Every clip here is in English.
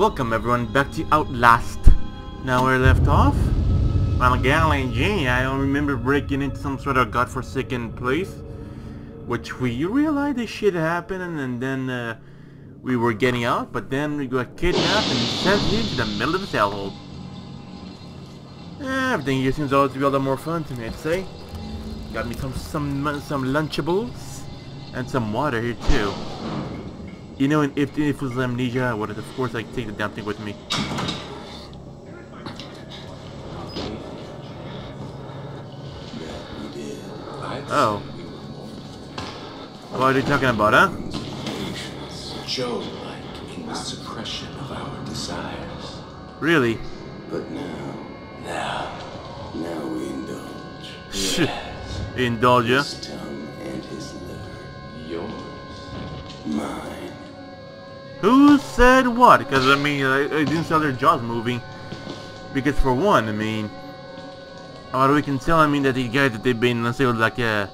Welcome everyone back to Outlast. Now where we left off? On a galley I don't remember breaking into some sort of godforsaken place. Which we realized this shit happened and then uh, we were getting out, but then we got kidnapped and sent into the middle of the hellhole. Everything here seems always to be a lot more fun to me, I'd say. Got me some some some Lunchables and some water here too. You know, if, if it was amnesia, I would of course, like, take the damn thing with me. Oh. What are you talking about, huh? Joe-like in the suppression of our desires. Really? But now, Now, now we indulge. Shh. Indulge ya? Who said what? Because, I mean, I, I didn't sell their jaws moving. Because, for one, I mean... Or we can tell, I mean, that the guys that they've been, let's say, like, uh,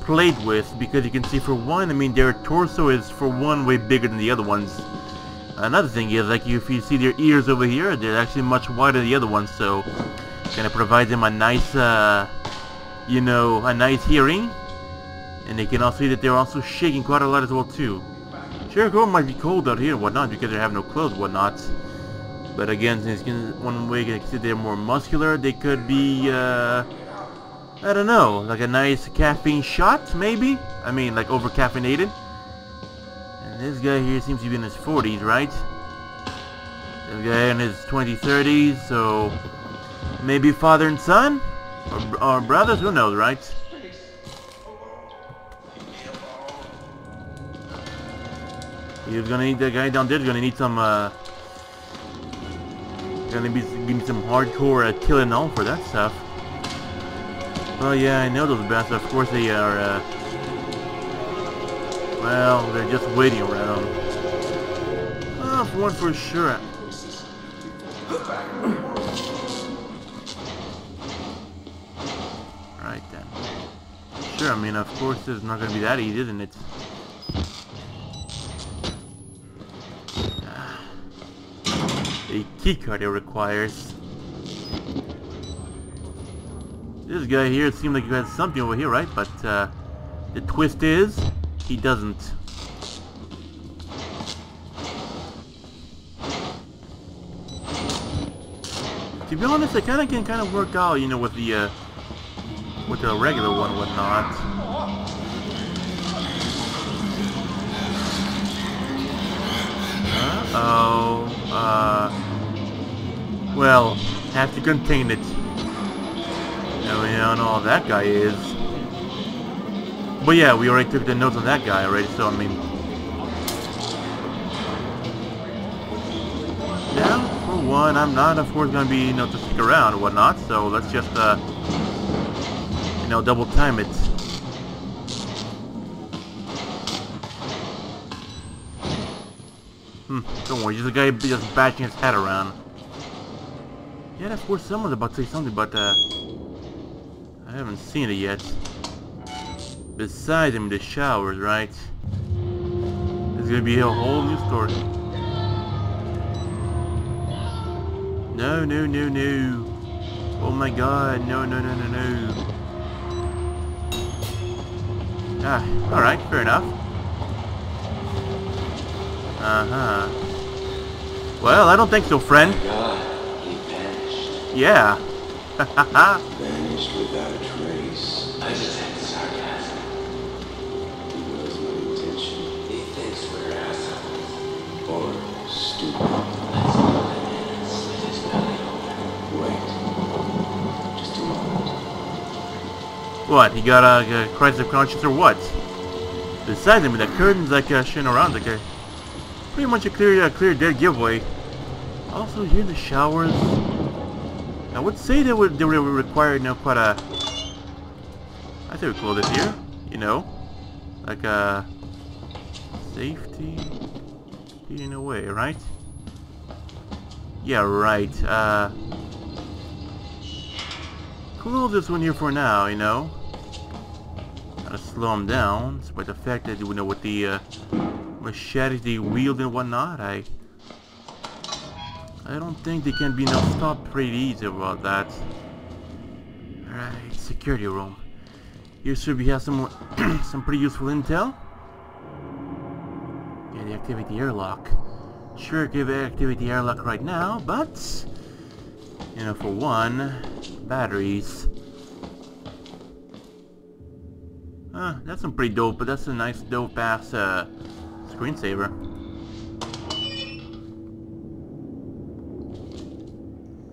played with. Because you can see, for one, I mean, their torso is, for one, way bigger than the other ones. Another thing is, like, if you see their ears over here, they're actually much wider than the other ones, so... Gonna provide them a nice, uh... You know, a nice hearing. And they can also see that they're also shaking quite a lot as well, too. Sure, it might be cold out here and whatnot because they have no clothes whatnot. But again, since one way you can see they're more muscular, they could be, uh, I don't know, like a nice caffeine shot, maybe? I mean, like over caffeinated. And this guy here seems to be in his 40s, right? This guy in his 20s, 30s, so maybe father and son? Or, or brothers, who knows, right? He's gonna need that guy down there. Is gonna need some. Uh, gonna be give me some hardcore uh, killing all for that stuff. Oh yeah, I know those bastards. Of course, they are. Uh, well, they're just waiting around. Oh, for one for sure. Right then. Sure, I mean, of course, it's not gonna be that easy, isn't it? A keycard it requires. This guy here seemed like he had something over here, right? But uh, the twist is, he doesn't. To be honest, I kind of can kind of work out, you know, with the uh, with the regular one, whatnot. Uh-oh. Uh, well, have to contain it. Now we don't know how that guy is. But yeah, we already took the notes on that guy already, so I mean... Yeah, for one, I'm not, of course, gonna be, you know, to stick around or whatnot, so let's just, uh, you know, double time it. Hmm, don't worry, just a guy just bashing his head around. Yeah, of course someone's about to say something, but uh, I haven't seen it yet. Besides him, the showers, right? It's gonna be a whole new story. No, no, no, no. Oh my god, no, no, no, no, no. Ah, alright, fair enough. Uh-huh. Well, I don't think so, friend. God, he vanished. Yeah. Vanished without a trace. I just had sarcasm. He knows my intention. He thinks we're assholes. Or stupid. Let's put him in and slit his belly open. Wait. Just a moment. What, he got a, a crisis of conscience or what? Besides, I mean, the curtain's like uh, shooting around like a pretty much a clear, clear dead giveaway. Also, here the showers, I would say they would they would require, you know, quite a. I think we close this here, you know, like a safety in a way, right? Yeah, right. Uh, close this one here for now, you know. Gotta slow him down, despite the fact that you know with the uh, machetes they wield and whatnot. I I don't think they can be now stopped pretty easy about that. Alright, security room. Here should we have some some pretty useful intel. Yeah, the activity airlock. Sure, give activity airlock right now, but you know, for one, batteries. Huh, that's some pretty dope, but that's a nice dope ass uh, screensaver.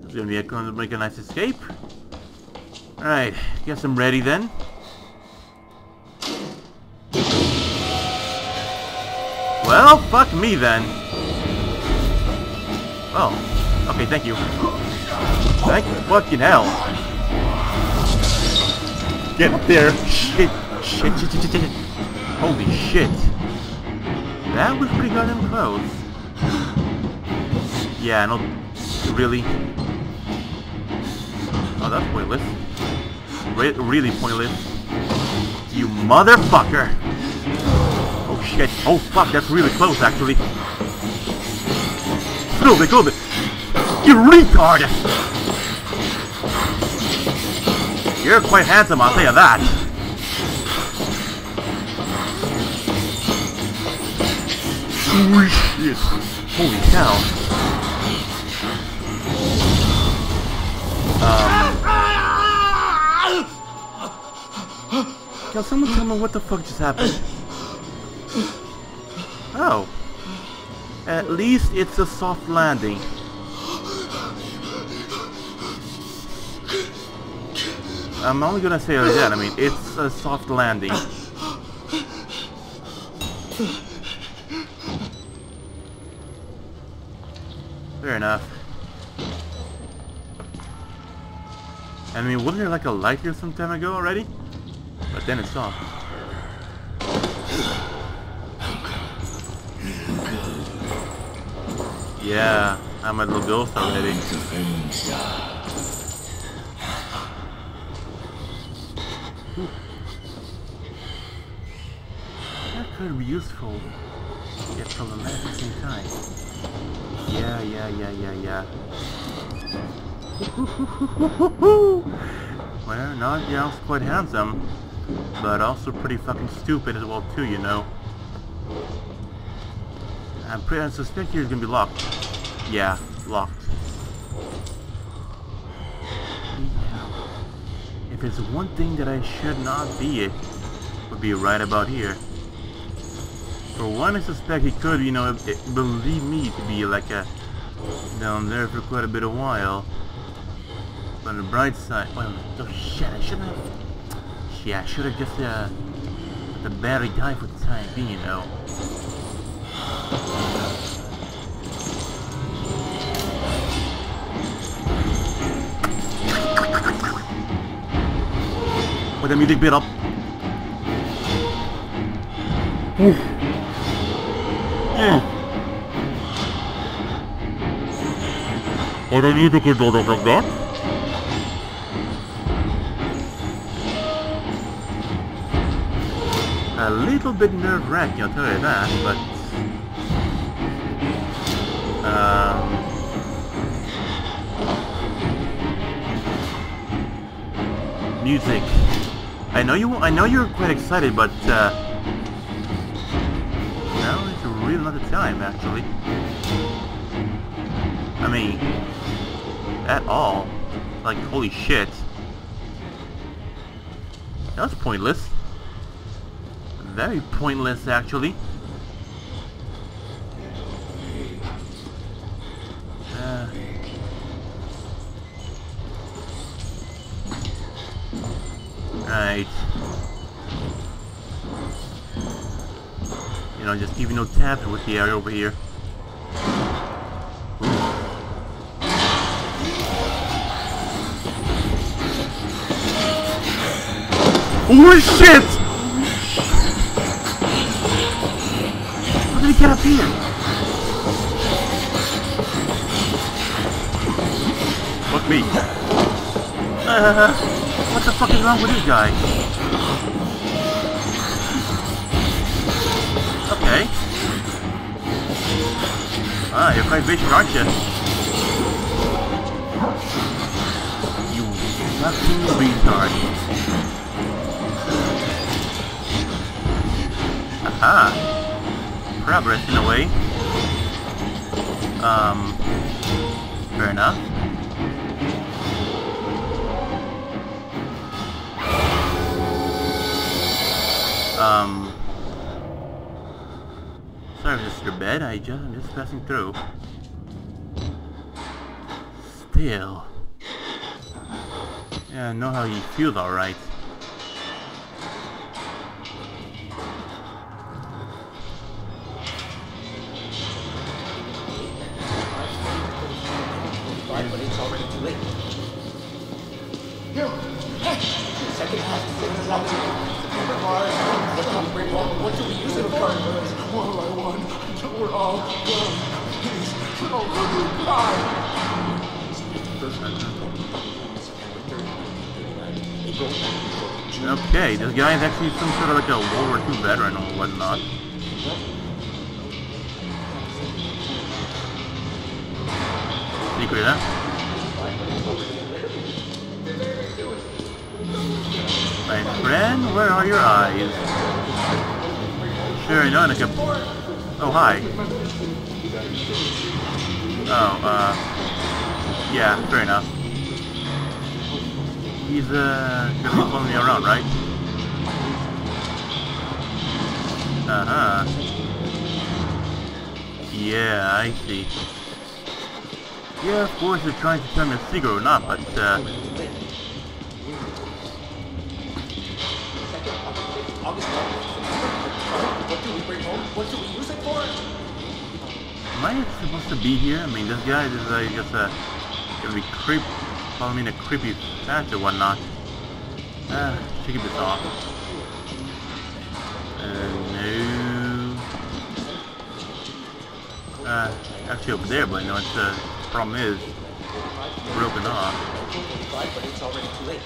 It's gonna be a, gonna make a nice escape. Alright, guess I'm ready then. Well, fuck me then. Oh, okay, thank you. Thank fucking hell. Get up there. Shit, shit, shit, shit, shit, shit. Holy shit. That was pretty goddamn close. Yeah, no, really. Oh, that's pointless. Re really pointless. You motherfucker! Oh shit. Oh fuck, that's really close actually. Killed it, killed it! You retard! You're quite handsome, I'll tell you that. Holy shit. Holy cow. Um... Can someone tell me what the fuck just happened? Oh. At least it's a soft landing. I'm only gonna say that, I mean, it's a soft landing. Fair enough. I mean, wasn't there like a light here some time ago already? But then it's off. Yeah, I'm a little ghost already. That could be useful, yet problematic at the same time. Yeah, yeah, yeah, yeah, yeah. well, not yeah, quite handsome, but also pretty fucking stupid as well too, you know. I'm pretty I suspect he's gonna be locked. Yeah, locked. If there's one thing that I should not be, it would be right about here. For one, I suspect he could, you know, it, believe me to be like a down there for quite a bit of while. But on the bright side, well, oh shit, I shouldn't have. Yeah, I should have just uh, the battery die for the time being, you know. With the music bit up. I don't need to that. A little bit nerve-wracking, I'll tell you that, but... Um... Music. I know you. I know you're quite excited, but uh, now is really not the time, actually. I mean, at all. Like, holy shit. That was pointless. Very pointless, actually. Uh, right. You know, just you no tabs with the area over here. Holy shit! How did he get up here? Fuck me. Uh, what the fuck is wrong with this guy? Okay. Ah, you're quite vicious, aren't you? You fucking retard. Aha! Progress in a way. Um, fair enough. Um, sorry your bed. I just I'm just passing through. Still, yeah, I know how you feel, all late. What do we use it for? One by one, until we're all gone. Please, die. Okay, this guy is actually some sort of like a World War II veteran or whatnot. Secret, huh? My friend, where are your eyes? Sure, I like a... Oh, hi. Oh, uh... Yeah, fair enough. He's, uh, gonna be following me around, right? Uh-huh. Yeah, I see. Yeah, of course they're trying to tell me a secret or not, but, uh... What do we bring home? What do we use it for? Am I supposed to be here? I mean, this guy is, I guess, uh, gonna be creep, follow me in a creepy fashion or whatnot. Uh, should keep this off. Uh, no. Uh, actually over there, but no, it's, uh, problem is, broken off. But it's already too late.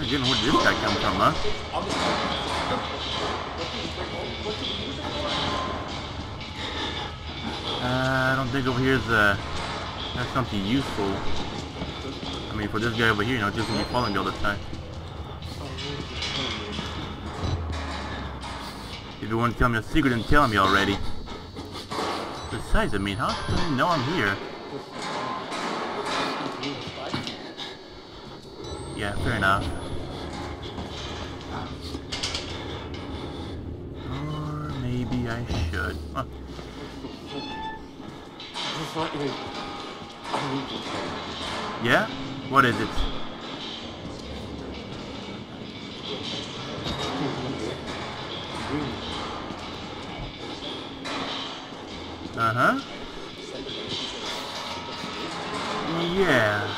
Where did come from, huh? August 11th. What do we bring home? What do we use it for? Uh, I don't think over here is, uh, has something useful. I mean, for this guy over here, you know, just gonna be following me all the time. If you want to tell me a secret, then tell me already. Besides, I mean, how do you know I'm here? Yeah, fair enough. Or maybe I should. Yeah? What is it? Uh-huh. Yeah.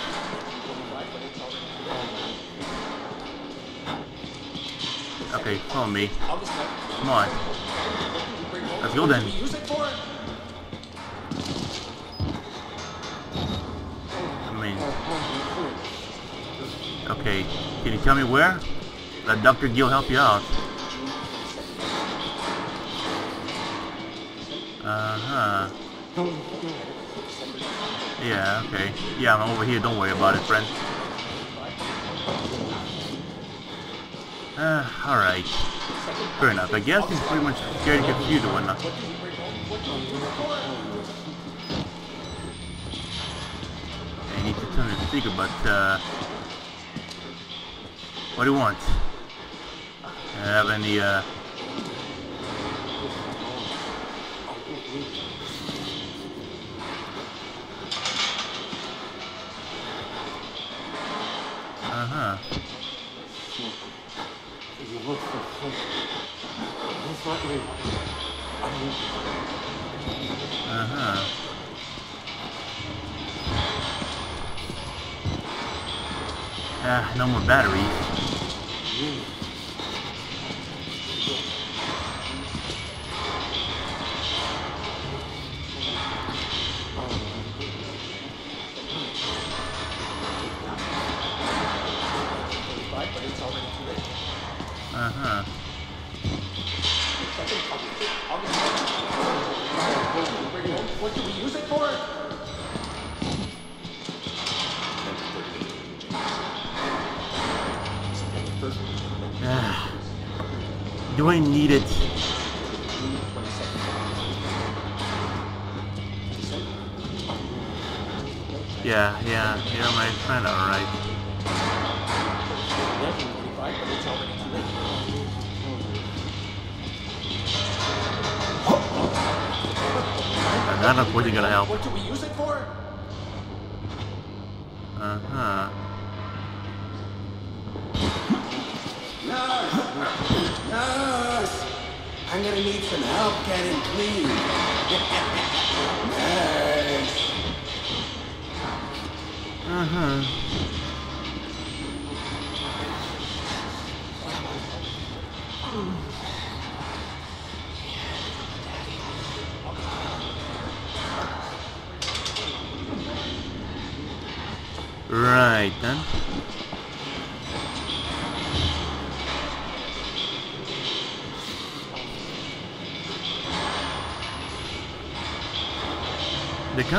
Okay, follow me. Come on. It for? I mean, okay. Can you tell me where? Let Dr. Gill help you out. Uh-huh. Yeah, okay. Yeah, I'm over here. Don't worry about it, friend. Uh, alright. Fair enough. I guess he's pretty much scared and confused or whatnot. I need to me the speaker, but, uh... What do you want? Uh, have any, uh... Ah, no more batteries.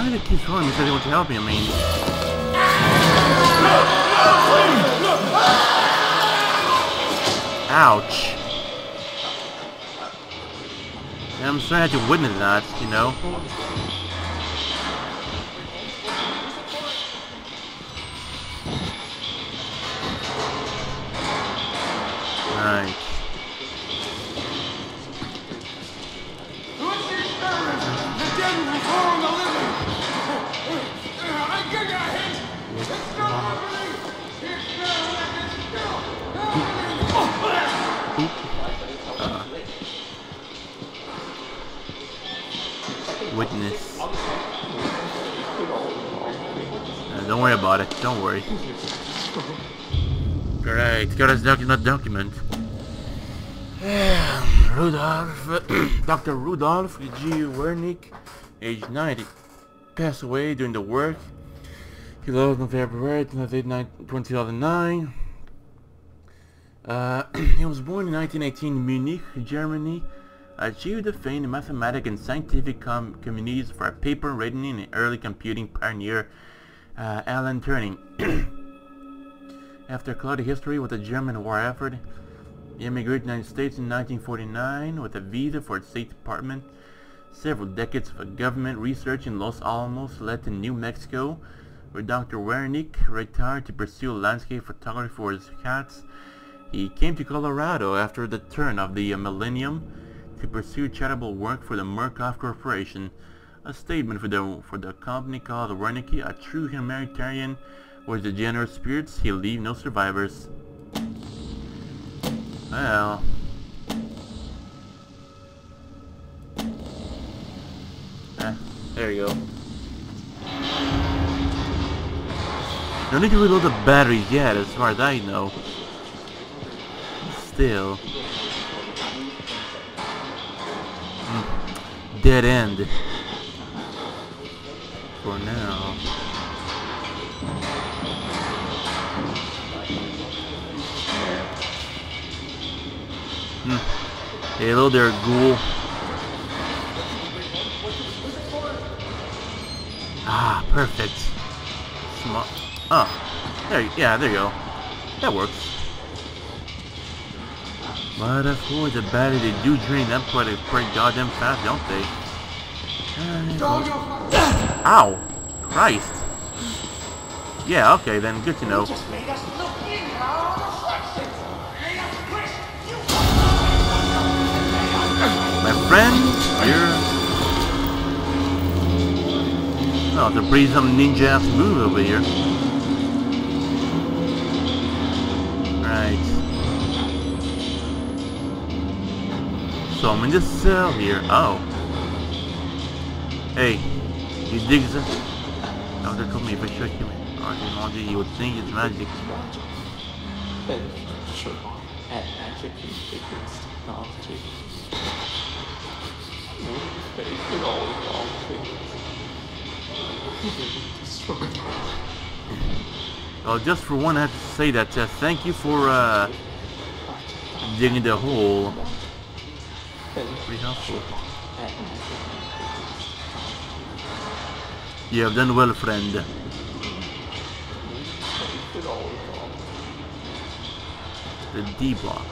Keeps calling he wants to help me, I mean... Ouch. I'm sorry I had to witness that, you know? Dr. Rudolf G. Wernicke, age 90, passed away during the work. He lost on February 2009. Uh, he was born in 1918 in Munich, Germany. Achieved the fame in mathematics and scientific com communities for a paper written in early computing pioneer, uh, Alan Turing. After cloudy history with the German war effort, he immigrated to the United States in 1949 with a visa for the State Department. Several decades of government research in Los Alamos led to New Mexico, where Dr. Wernicke retired to pursue landscape photography for his cats. He came to Colorado after the turn of the millennium to pursue charitable work for the Murkoff Corporation. A statement for the for the company called Wernicke, a true humanitarian with the generous spirits, he leave no survivors. Well. Eh, there you go. No need to reload the batteries yet, as far as I know. Still. Hmm. Dead end. For now. Hmm. Hello there, ghoul. Ah, perfect. Smart. Oh, there. Yeah, there you go. That works. But of course, the battery they do drain them quite a pretty goddamn fast, don't they? Uh, Ow! Christ. Yeah, okay then. Good to know. My friend, you're... Oh, to breathe some ninja-ass move over here. Right. So I'm in this cell here. Oh. Hey, you dig this? Doctor told me if I shook you or technology, you would think it's magic. Sure, add magic and technology. All things. Well, just for one, I have to say that uh, thank you for uh, digging the hole. Pretty helpful. You have done well, friend. the D block.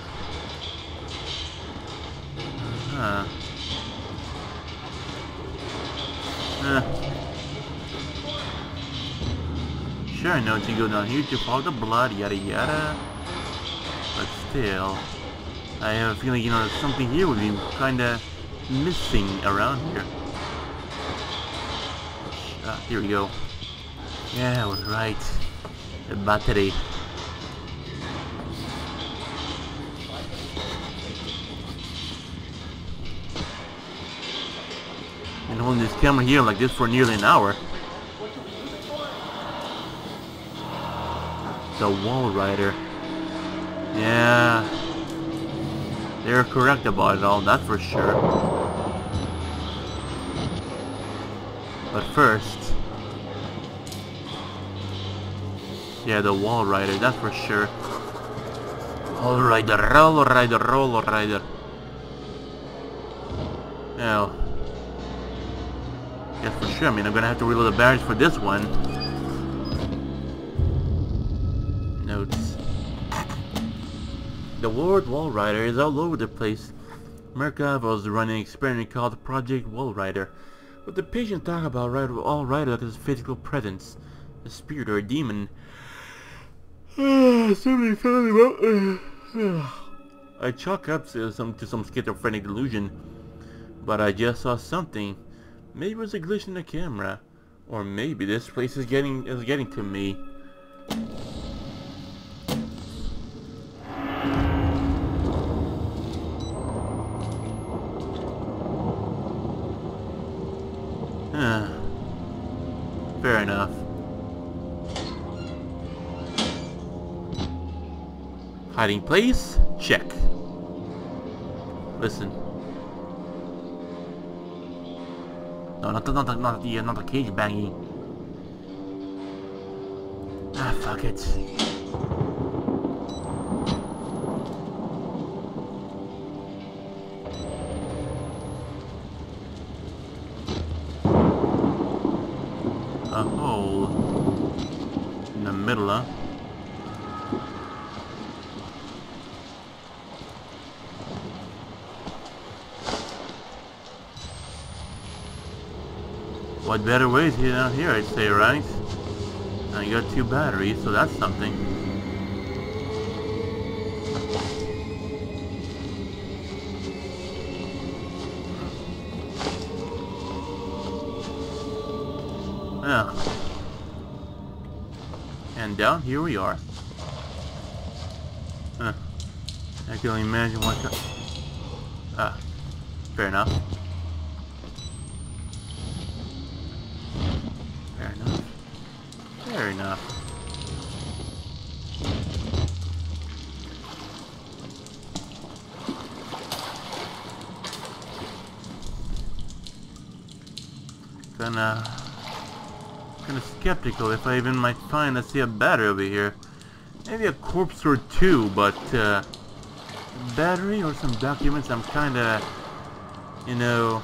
Huh. Uh. Sure, I know to go down here to follow the blood, yada yada. But still, I have a feeling, you know, something here would be kinda missing around here. Ah, here we go. Yeah, I was right. The battery. Been holding this camera here like this for nearly an hour. The Walrider. Yeah. They're correct about it all, that's for sure. But first... Yeah, the Walrider, that's for sure. Walrider, Walrider, Rider. Now, Yes, for sure. I mean, I'm gonna have to reload the batteries for this one. Notes. The word Walrider is all over the place. Murkoff was running an experiment called Project Walrider. But the patients talk about Walrider like his physical presence. A spirit or a demon. I chalk up to some, to some schizophrenic delusion. But I just saw something. Maybe it was a glitch in the camera. Or maybe this place is getting is getting to me. Fair enough. Hiding place? Check. Listen. No, not the, not the, not the, not the cage banging. Ah, fuck it. A hole in the middle, huh? What better way to get out here, I'd say, right? I got two batteries, so that's something. Yeah. And down here we are. Huh. I can only imagine what skeptical if I even might find, I see a battery over here. Maybe a corpse or two, but, uh... Battery or some documents, I'm kinda... You know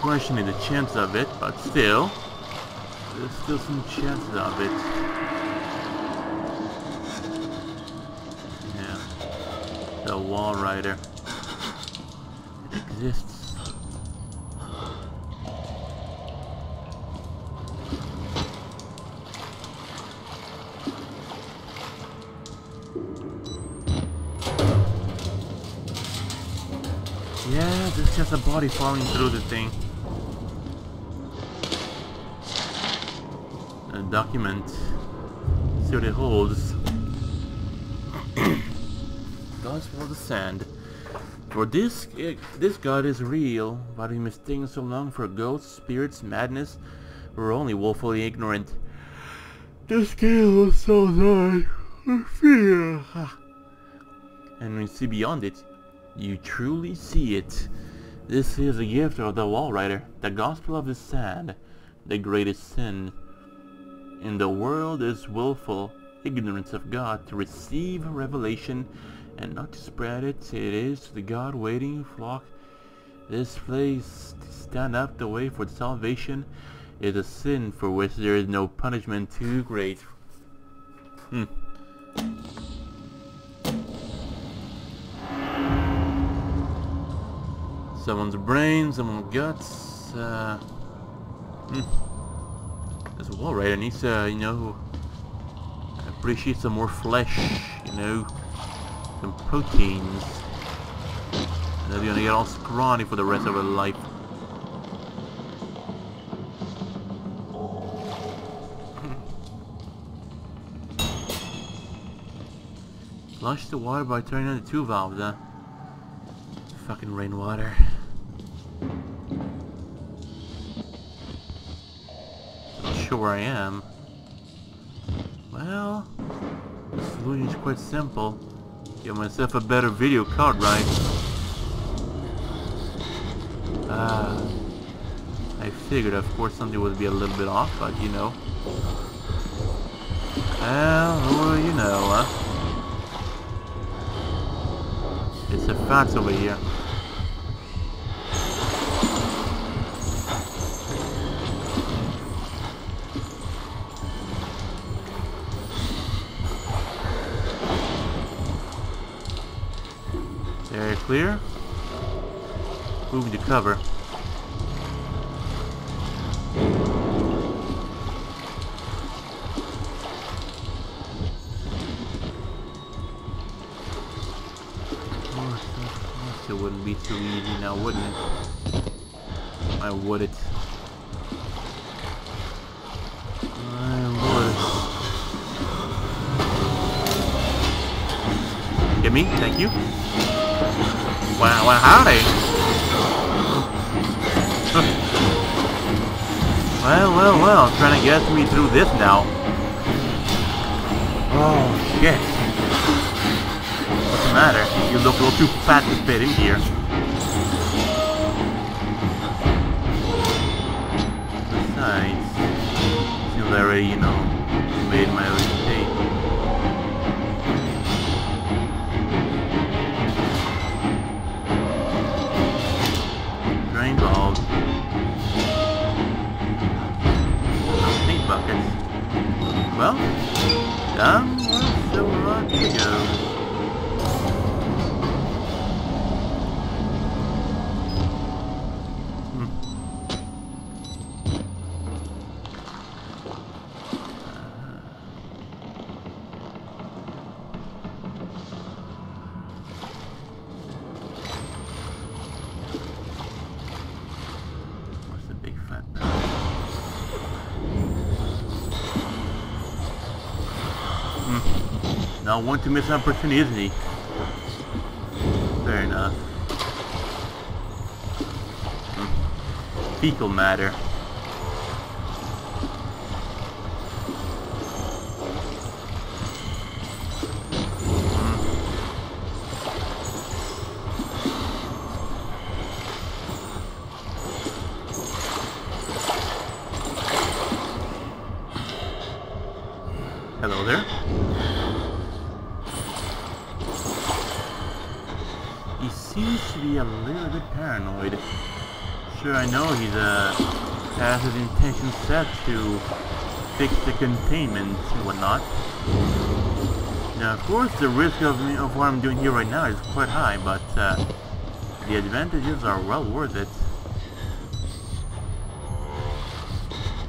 questioning the chance of it, but still, there's still some chances of it. Yeah, the Walrider. It exists. Yeah, there's just a body falling through the thing. A document. See what it holds. Gospel of the Sand. For this, eh, this God is real, but we mistaken so long for ghosts, spirits, madness. We're only woefully ignorant. The scale so high. Fear. And when you see beyond it, you truly see it. This is a gift of the Walrider, the gospel of the sand, the greatest sin. In the world is willful ignorance of God to receive revelation and not to spread it. It is to the God waiting flock. This place to stand up the way for salvation is a sin for which there is no punishment too great. Hmm. Someone's brain, someone's guts. Uh, hmm. There's a wall right. I need to, you know, appreciate some more flesh. You know, some proteins. And then you're gonna get all scrawny for the rest of her life. Flush the water by turning on the two valves, huh? Fucking rainwater. Sure where I am. Well, the solution is quite simple. Get myself a better video card, right? Ah. I figured, of course, something would be a little bit off, but you know. Well, you know, huh? It's a fact over here. Clear. Moving to cover. It wouldn't be too easy now, wouldn't it? I would it. Get me? Thank you. Howdy. well, well, well, trying to get me through this now. Oh, shit. What's the matter? You look a little too fat to fit in here. Besides, since I already, you know, made my down Hmm. Not one to miss an opportunity? Fair enough. Hmm. Fecal matter. Hello there. Seems to be a little bit paranoid. Sure, I know he's uh, has his intention set to fix the containment and whatnot. Now, of course, the risk of, me, of what I'm doing here right now is quite high, but uh, the advantages are well worth it.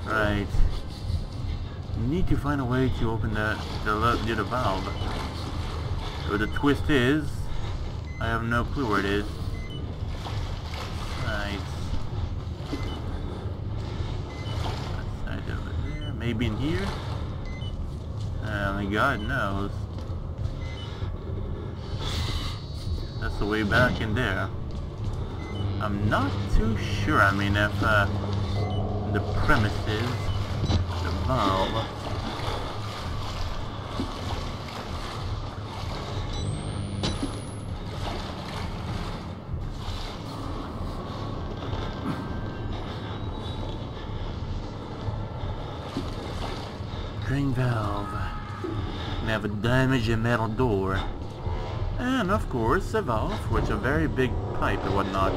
Right. Need to find a way to open the the, the, valve. Where the twist is, I have no clue where it is. That side over there. Maybe in here? Uh, only God knows. That's the way back in there. I'm not too sure. I mean, if uh, the premises, the valve. Valve. We have a damaged metal door. And of course a valve with a very big pipe and whatnot.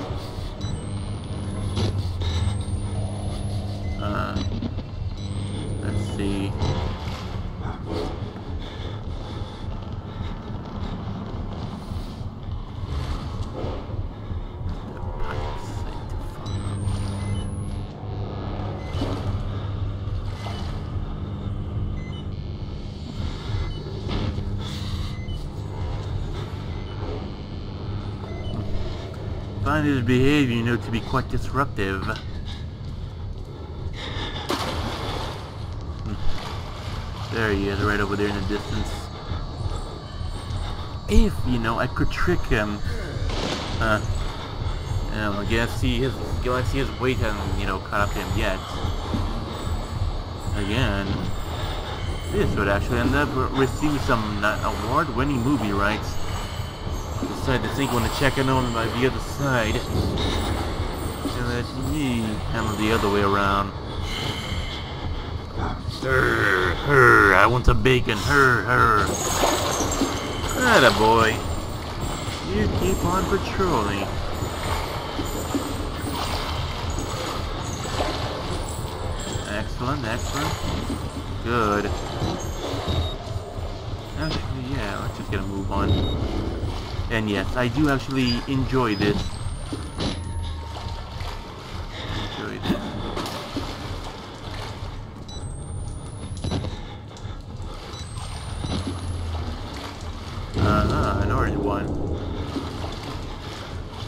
His behavior, you know, to be quite disruptive. Hmm. There he is, right over there in the distance. If, you know, I could trick him. Uh, know, I guess he his Galaxy his weight hasn't, you know, caught up to him yet. Again. This would actually end up receiving some uh, award-winning movie rights. Decide to think when to check in on by the other side. And let me handle the other way around. Her, her, I want some bacon, her, her. Atta boy. You keep on patrolling. Excellent, excellent. Good. Actually, yeah, let's just get a move on. And yes, I do actually enjoy this. Enjoy this. Uh-huh, an orange one.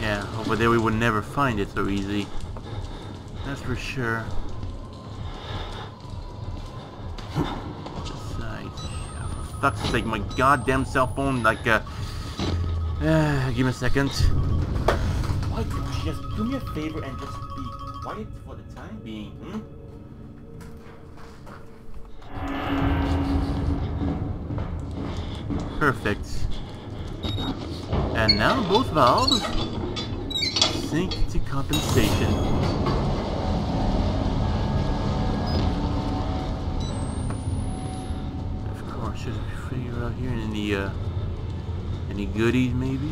Yeah, over there we would never find it so easy. That's for sure. Besides, for fuck's sake, my goddamn cell phone, like, uh... uh give me a second. Why don't you just do me a favor and just be quiet for the time being, hmm? Perfect. And now both valves sink to compensation. Of course, should we figure out here any uh any goodies maybe?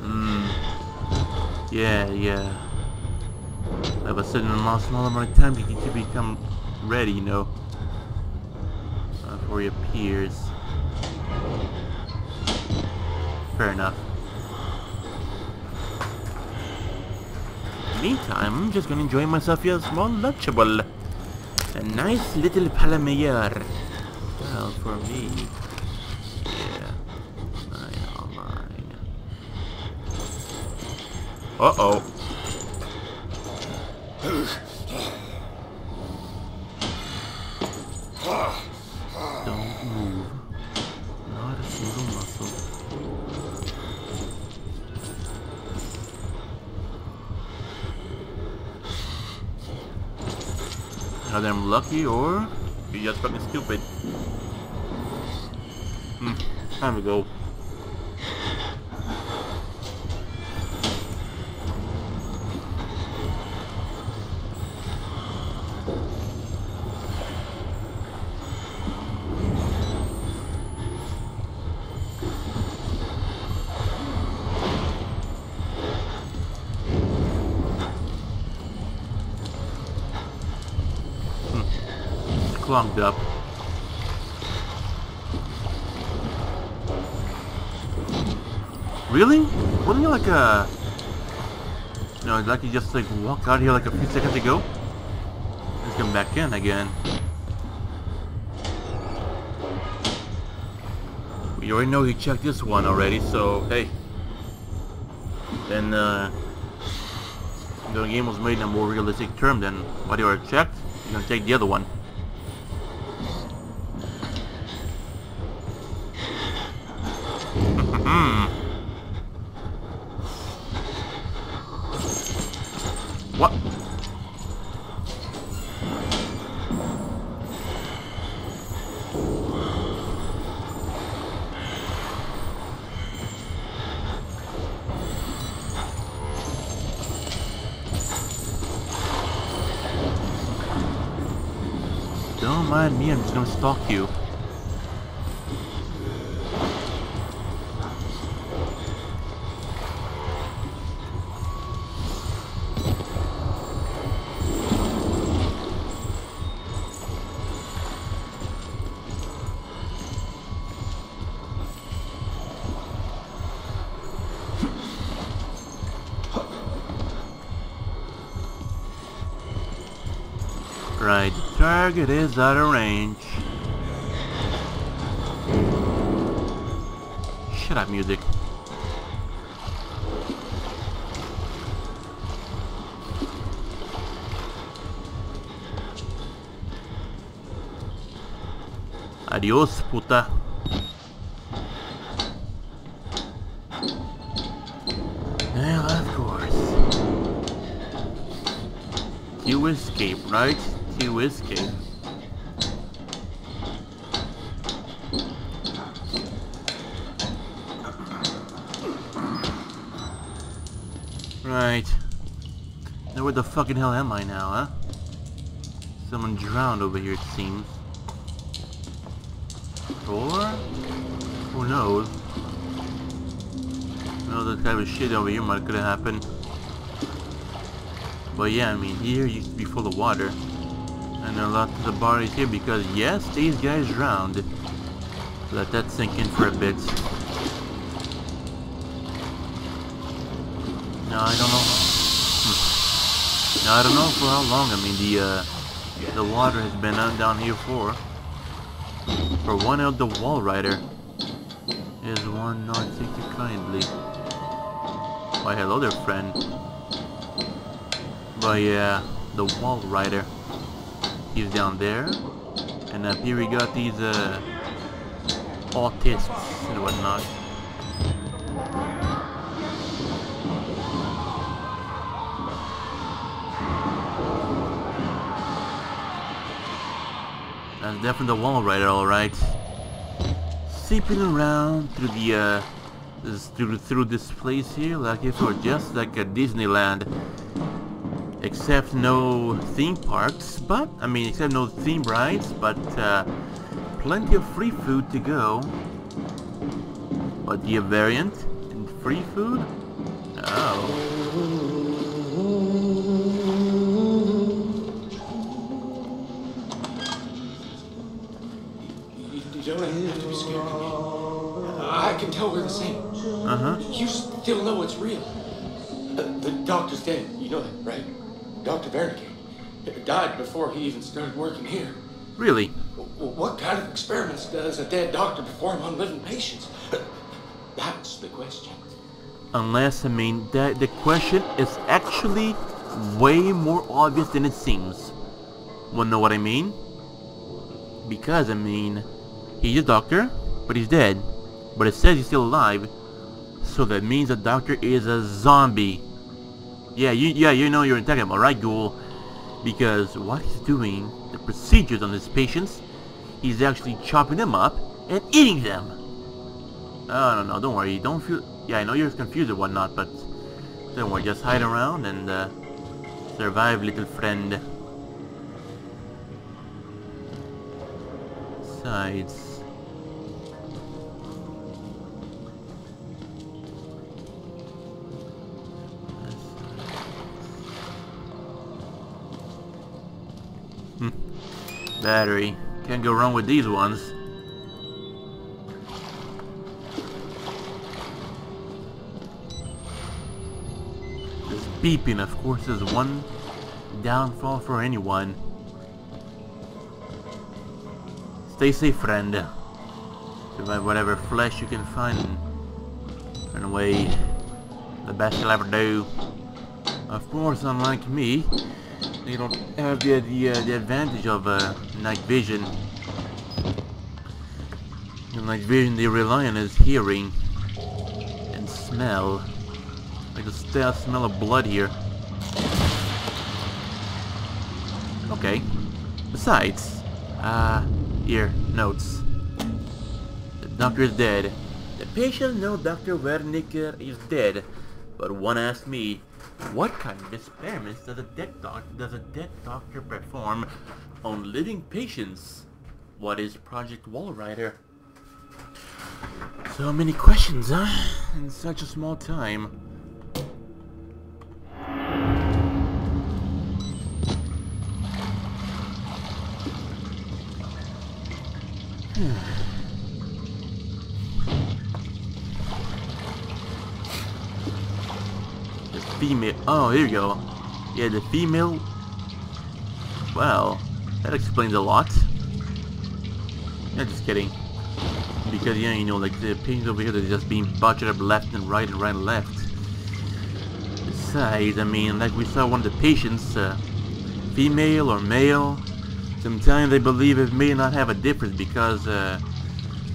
Hmm. Yeah, yeah. I was sitting in a small amount of time to, to become ready, you know. Uh, before he appears. Fair enough. Meantime, I'm just gonna enjoy myself here a small lunchable. A nice little palamier. Well, for me. Yeah. Mine, all mine. Uh-oh. Don't move. Not a single muscle. Either I'm lucky or you're just fucking stupid. Hmm. Time to go. Up. Really? Wasn't you like a... Know, like you just like walked out here like a few seconds ago? Let's come back in again. We already know he checked this one already, so hey. Then uh the game was made in a more realistic term than what you already checked. You're gonna take the other one. stalk you. Right, target is out of range. Up, music. Adios, puta. Well, of course. You escape, right? You escape. Right. Now where the fucking hell am I now, huh? Someone drowned over here, it seems. Or? Who knows? No, that kind of shit over here might could have happened. But yeah, I mean, here used to be full of water. And a lot of the bodies here because, yes, these guys drowned. Let that sink in for a bit. No, I don't know. Hmm. No, I don't know for how long. I mean, the uh, the water has been down here for. For one of the Walrider is one not take you kindly. Why, hello there, friend. But yeah, the Walrider. He's down there. And up here we got these uh, autists and whatnot. Definitely the Walrider, alright. Seeping around through the uh, through through this place here, like if we're just like a Disneyland. Except no theme parks, but, I mean, except no theme rides, but uh, plenty of free food to go. What, the variant in free food? Oh. Dead. You know that, right? Dr. Wernicke. Died before he even started working here. Really? What kind of experiments does a dead doctor perform on living patients? That's the question. Unless, I mean, that the question is actually way more obvious than it seems. Wanna know what I mean? Because, I mean, he's a doctor, but he's dead. But it says he's still alive, so that means the doctor is a zombie. Yeah, you yeah you know you're talking about, right, Ghoul? Because what he's doing, the procedures on his patients, he's actually chopping them up and eating them. Oh, no, no, don't worry. Don't feel... Yeah, I know you're confused or whatnot, but... Don't worry, just hide around and, uh... Survive, little friend. Sides. Battery. Can't go wrong with these ones. This beeping, of course, is one downfall for anyone. Stay safe, friend. Survive whatever flesh you can find. Run away. The best you'll ever do. Of course, unlike me, they don't have the the, uh, the advantage of uh, night vision. In night vision, they rely on is hearing and smell. I can still smell of blood here. Okay. Besides, uh, here, notes. The doctor is dead. The patient know Dr. Wernicke is dead, but one asked me, what kind of experiments does a dead doc does a dead doctor perform on living patients? What is Project Walrider? So many questions, huh? In such a small time. The female. Oh, here you go. Yeah, the female. Well, That explains a lot. Yeah, just kidding. Because, yeah, you know, like, the patients over here, they're just being butchered up left and right and right and left. Besides, I mean, like we saw one of the patients, uh, female or male, sometimes they believe it may not have a difference because, uh,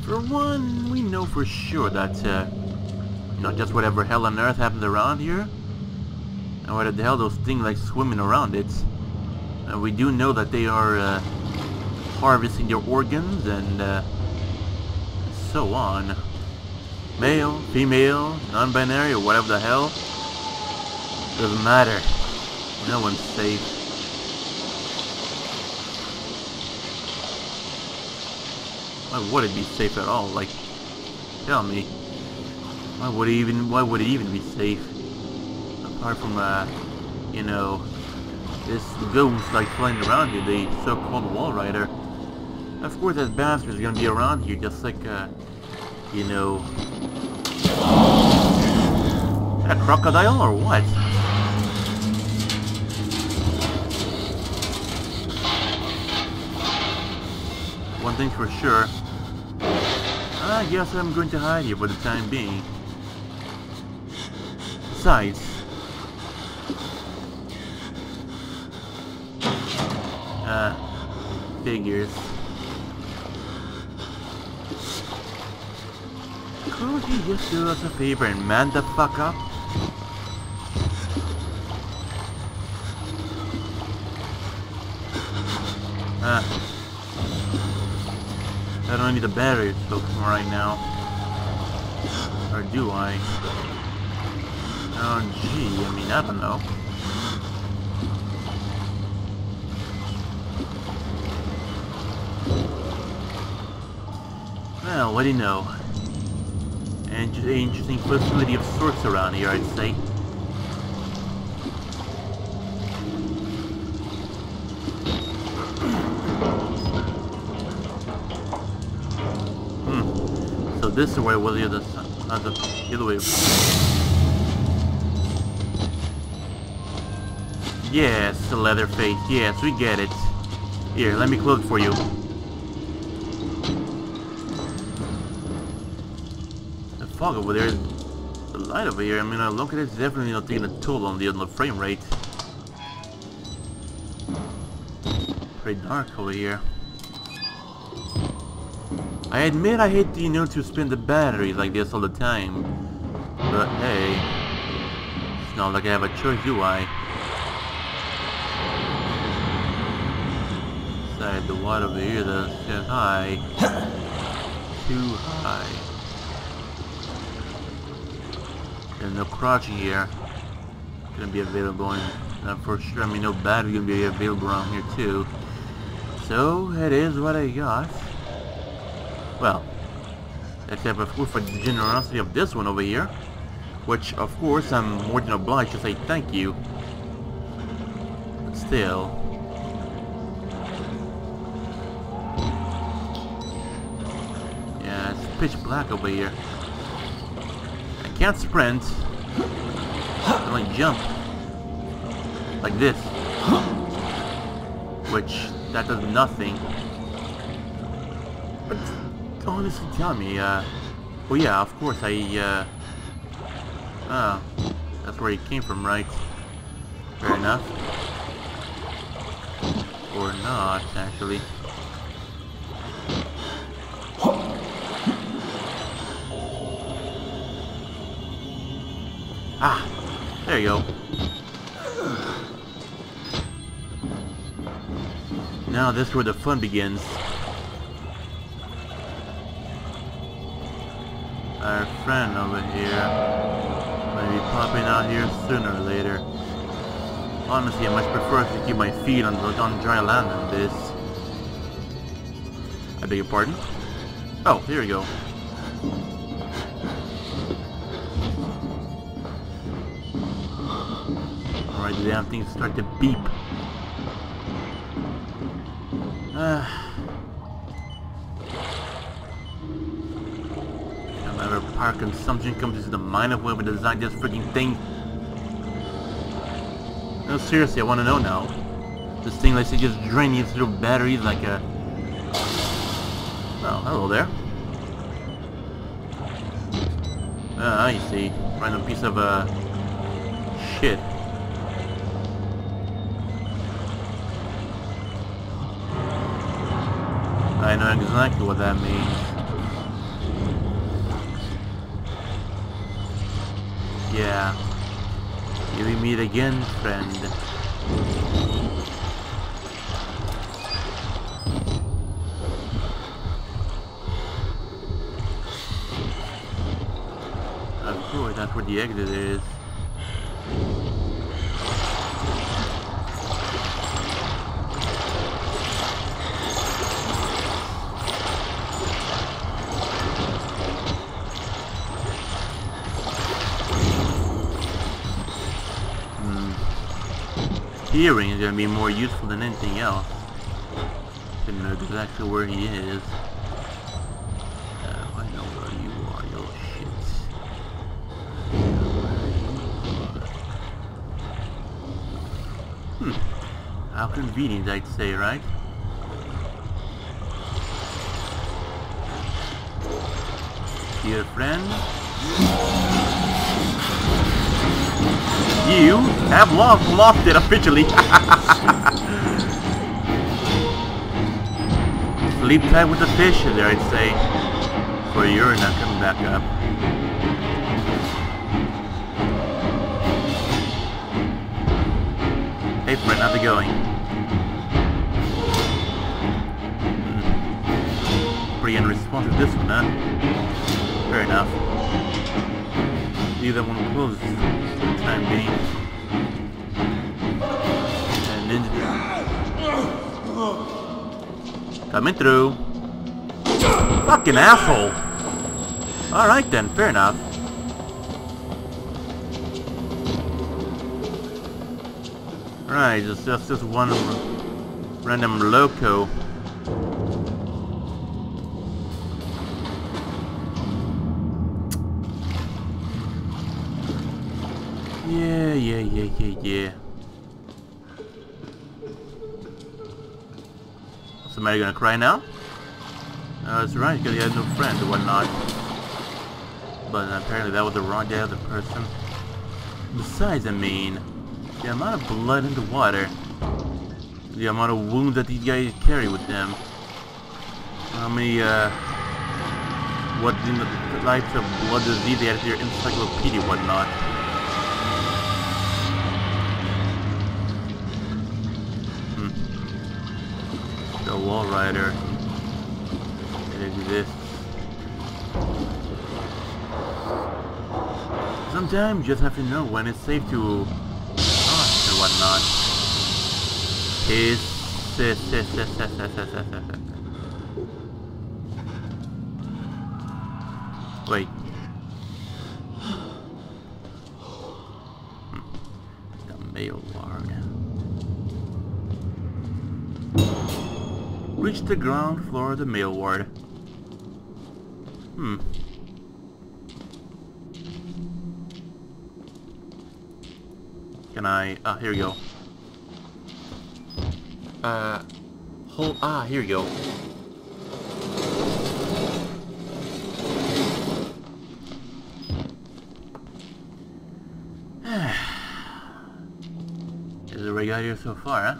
for one, we know for sure that, uh, not just whatever hell on earth happens around here, and what the hell those things like swimming around it. Uh, we do know that they are uh, harvesting their organs and uh, so on. Male, female, non-binary, or whatever the hell. Doesn't matter. No one's safe. Why would it be safe at all? Like, tell me. Why would it even? Why would it even be safe? Apart from, uh, you know, this ghost like flying around here, the so-called Walrider. Of course, that bastard's gonna be around here, just like, uh, you know, a crocodile or what? One thing's for sure. I guess I'm going to hide here for the time being. Besides, uh, figures. Could you just do us a favor and man the fuck up? Ah. I don't need the battery to right now. Or do I? Oh gee, I mean I don't know. Well, what do you know? An interesting facility of sorts around here, I'd say. Hmm. So this is where was the other uh, the other way. Yes, Leatherface. Yes, we get it. Here, let me close it for you. Fog over there, the light over here. I mean, look at it. It's definitely not taking a toll on the on the frame rate. Pretty dark over here. I admit I hate, you know, to spin the batteries like this all the time. But hey, it's not like I have a choice, do I? Inside the water over here, that's too high. Too high. There's no crouching here. Gonna be available and uh, for sure, I mean no battery gonna be available around here too. So, it is what I got. Well, except of course for the generosity of this one over here, which of course I'm more than obliged to say thank you. But still. Yeah, it's pitch black over here. Can't sprint. I can only jump. Like this. Which, that does nothing. But honestly tell me, uh... Well, yeah, of course, I, uh... Oh, that's where he came from, right? Fair enough. Or not, actually. There you go. Now this is where the fun begins. Our friend over here might be popping out here sooner or later. Honestly, I much prefer to keep my feet on, on dry land than this. I beg your pardon? Oh, here we go. The damn things start to beep. Uh, power consumption comes into the mind of whoever designed this freaking thing. No, seriously, I want to know now. This thing likes to just drain little batteries like a... Oh, hello there. Ah, I see. Random piece of, uh... Shit. I know exactly what that means. Yeah. Here we meet again, friend. Course, that's where the exit is. Hearing is going to be more useful than anything else. To know exactly where he is. Uh, I know where you are, you little shits. Hmm. How convenient, I'd say, right? Dear friend, you have lost, lost it officially. Sleep tight with the fish there, I'd say. For you're not coming back up. Hey friend, how's it going? Hmm. Pretty unresponsive this one, huh? Fair enough. That one the time being. And. Coming through. Fucking asshole. Alright then, fair enough. Right, just, just this one random loco. Yeah, yeah, yeah. Somebody gonna cry now? Uh, that's right, because he had no friend or whatnot. But apparently that was the wrong other person. Besides, I mean, the amount of blood in the water, the amount of wounds that these guys carry with them, how many, uh, what know, the types of blood disease they have their encyclopedia whatnot. Hmm. Walrider. It exists. Sometimes you just have to know when it's safe to cross and whatnot. Hiss, hiss, hiss, hiss, hiss, hiss, hiss, hiss, hiss. Wait. The ground floor of the male ward. Hmm. Can I... Ah, here we go. Uh... Hold... Ah, here we go. Is it got here so far, huh?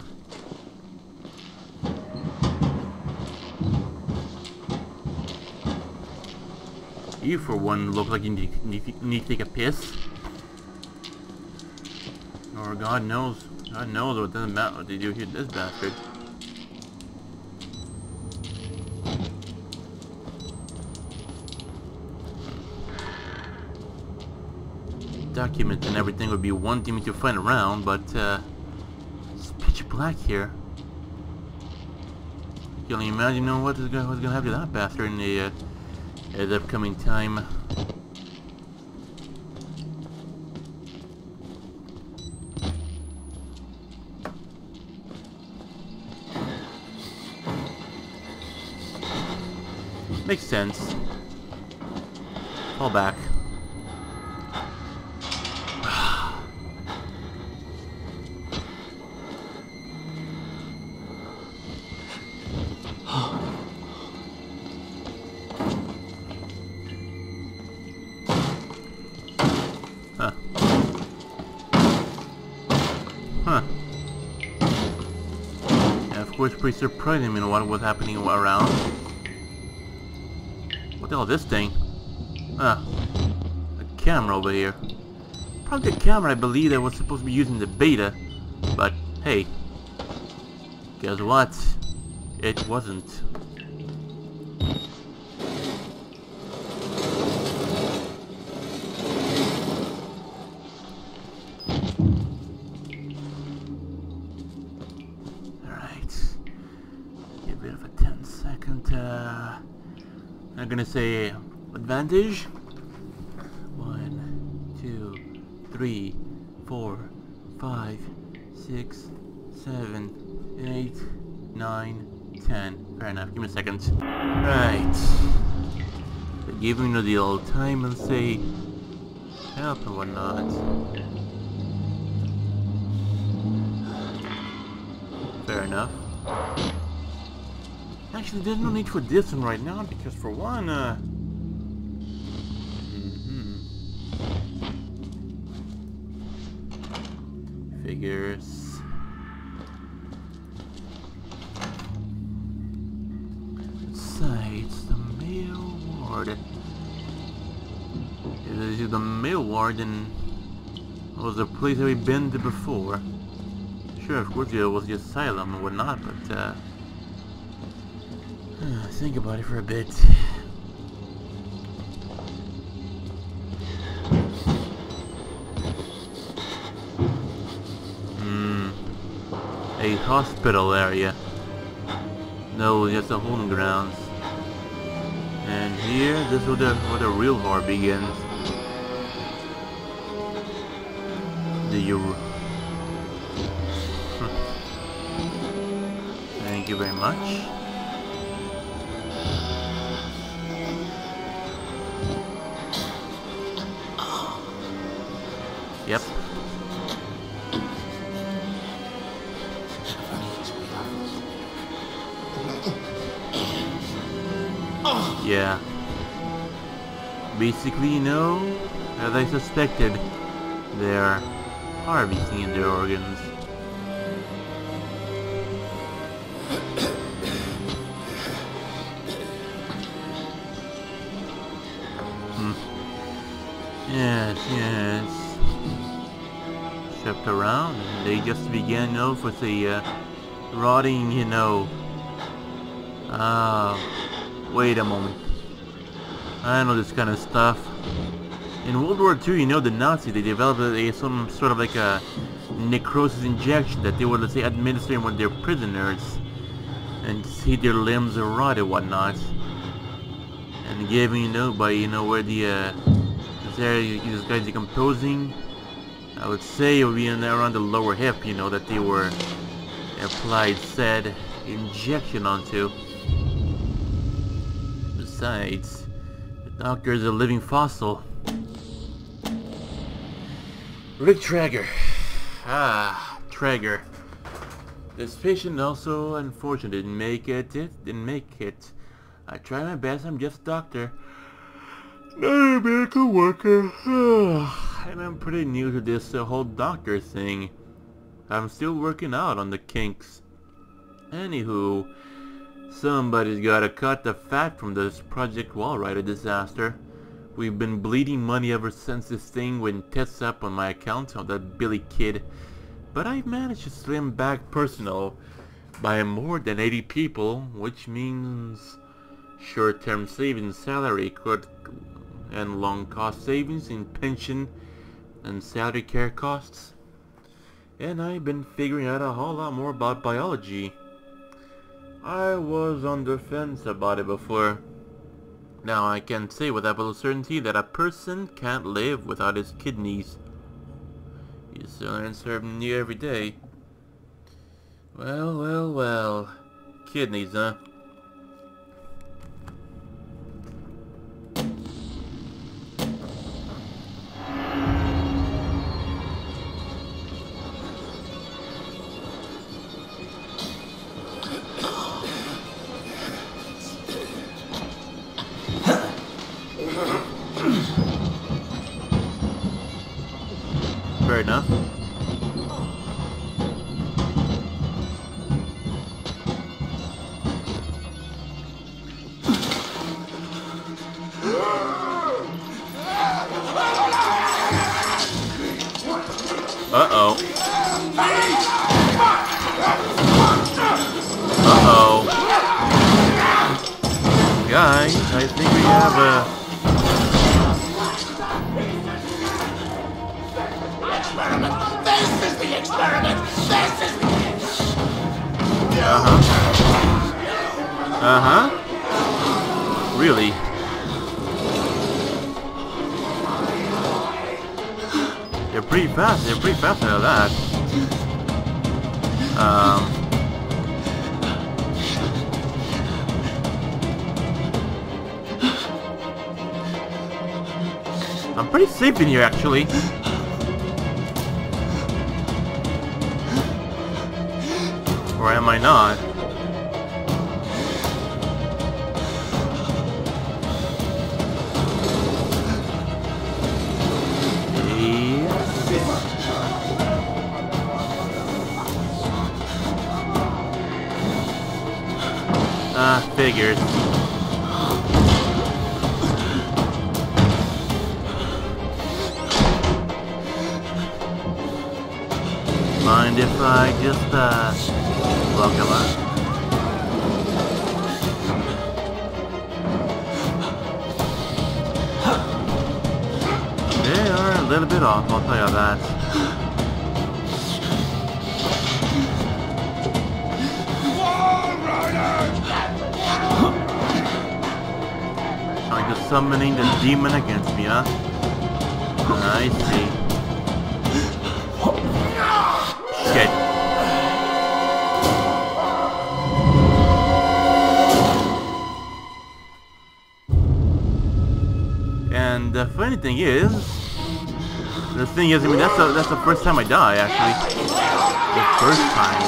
You, for one, look like you need, need, need to take a piss. Or God knows, God knows what doesn't matter what they do here to this bastard. Documents and everything would be one thing to find around, but uh, it's pitch black here. You can only imagine know what is what's gonna happen to that bastard in the, uh, in the upcoming time. Makes sense. Fall back. Pretty surprising, you know, what was happening around. What the hell is this thing? Ah, a camera over here. Probably the camera I believe that was supposed to be using the beta, but hey, guess what? It wasn't. Alright. Get rid of a 10 second, uh... I'm gonna say advantage. One, two, three, four, five, six, seven, eight, nine, ten. Fair enough. Give me a second. Right. Give me the old time and say help and whatnot. Fair enough. Actually, there's no need for this one right now because for one, uh... Figures. Sites, the male ward. If this is the male ward, then it was a place that we've been to before. Sure, of course, it was the asylum and whatnot, but, uh... Think about it for a bit. A hospital area. No, just the home grounds. And here, this is where the, where the real war begins. Do you... Thank you very much. Yep. Basically, you know, as I suspected, they're harvesting in their organs. Hmm. Yes, yes. Shipped around, and they just began, you know, with the uh, rotting, you know. Ah, wait a moment. I know this kind of stuff. In World War II, you know, the Nazis, they developed a, some sort of like a necrosis injection that they would, let's say, administer when they're prisoners and see their limbs rot and whatnot. And given, you know, by, you know, where the, uh, this area, this guy's decomposing, I would say it would be in around the lower hip, you know, that they were applied said injection onto. Besides, doctor is a living fossil. Rick Trager. Ah, Trager. This patient also, unfortunately, didn't make it. It didn't make it. I try my best. I'm just a doctor. Not a medical worker. and I'm pretty new to this uh, whole doctor thing. I'm still working out on the kinks. Anywho, somebody's gotta cut the fat from this Project Walrider disaster. We've been bleeding money ever since this thing went tits up on my account of that Billy kid. But I've managed to slim back personal by more than 80 people, which means short-term savings salary could and long cost savings in pension and salary care costs. And I've been figuring out a whole lot more about biology. I was on the fence about it before. Now I can say with absolute certainty that a person can't live without his kidneys. You still learn something new every day. Well, well, well. Kidneys, huh? Actually. Summoning the demon against me, huh? I see. Shit. And the funny thing is, the thing is, I mean, that's the that's the first time I die, actually. The first time.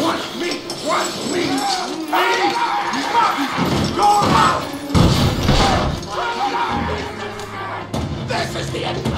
What? Me? What? Me? Me? This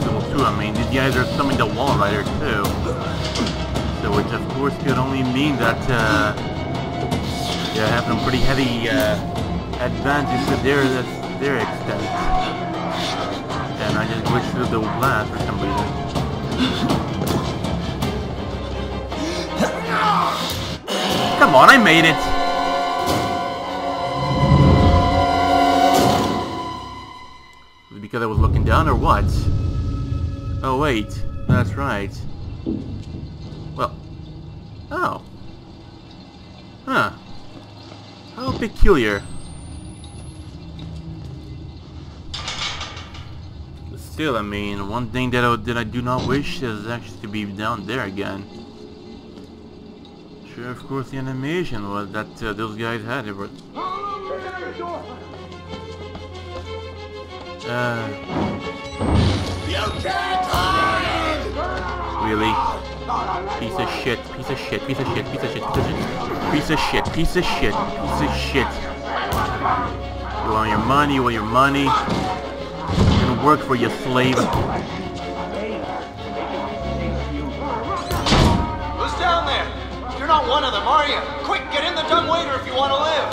too. I mean, these guys are summoning the Walrider too. So which of course could only mean that, uh, they have some pretty heavy, uh, advantage to their, their extent. And I just wish through the blast for some reason. Come on, I made it because I was looking down or what? Oh wait, that's right. Well, oh. Huh. How peculiar. Still, I mean, one thing that I, that I do not wish is actually to be down there again. Sure, of course, the animation was that uh, those guys had it, but uh, You can't hide! Really? Piece of shit, piece of shit, piece of shit, piece of shit, piece of shit, piece of shit, piece of shit, You want your money, you want your money. You're gonna work for your slave. Who's down there? You're not one of them, are you? Quick, get in the dumb waiter if you want to live.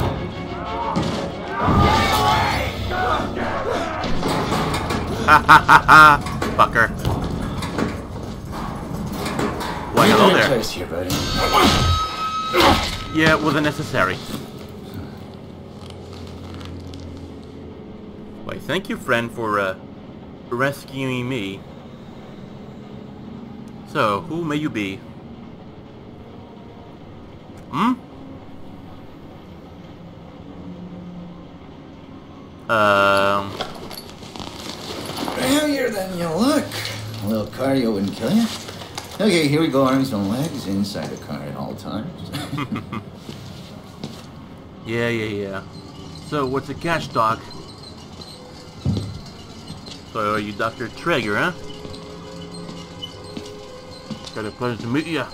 Ha ha ha ha! Fucker. Why, hello there. Place here, buddy. Yeah, it wasn't necessary. Why, thank you, friend, for, uh, rescuing me. So, who may you be? Hmm? Um... Heavier than you look. A little cardio wouldn't kill you. Okay, here we go. Arms and legs inside the car at all times. Yeah, yeah, yeah. So, what's the catch, Doc? So, are you Dr. Trager, huh? Got a pleasure to meet you.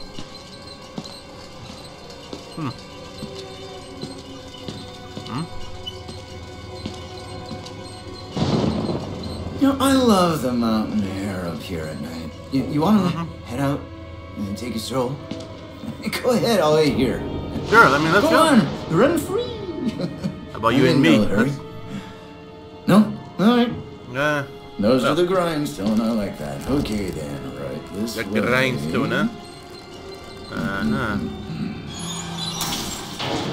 You know, I love the mountain air up here at night. You, you want to head out and take a stroll? Go ahead, I'll wait here. Sure, let me, let's go, go. on, run free. How about you and me? no all right. Uh, Those No. are the grindstone. I like that. Okay then, right this the way. grindstone, huh? Uh-huh.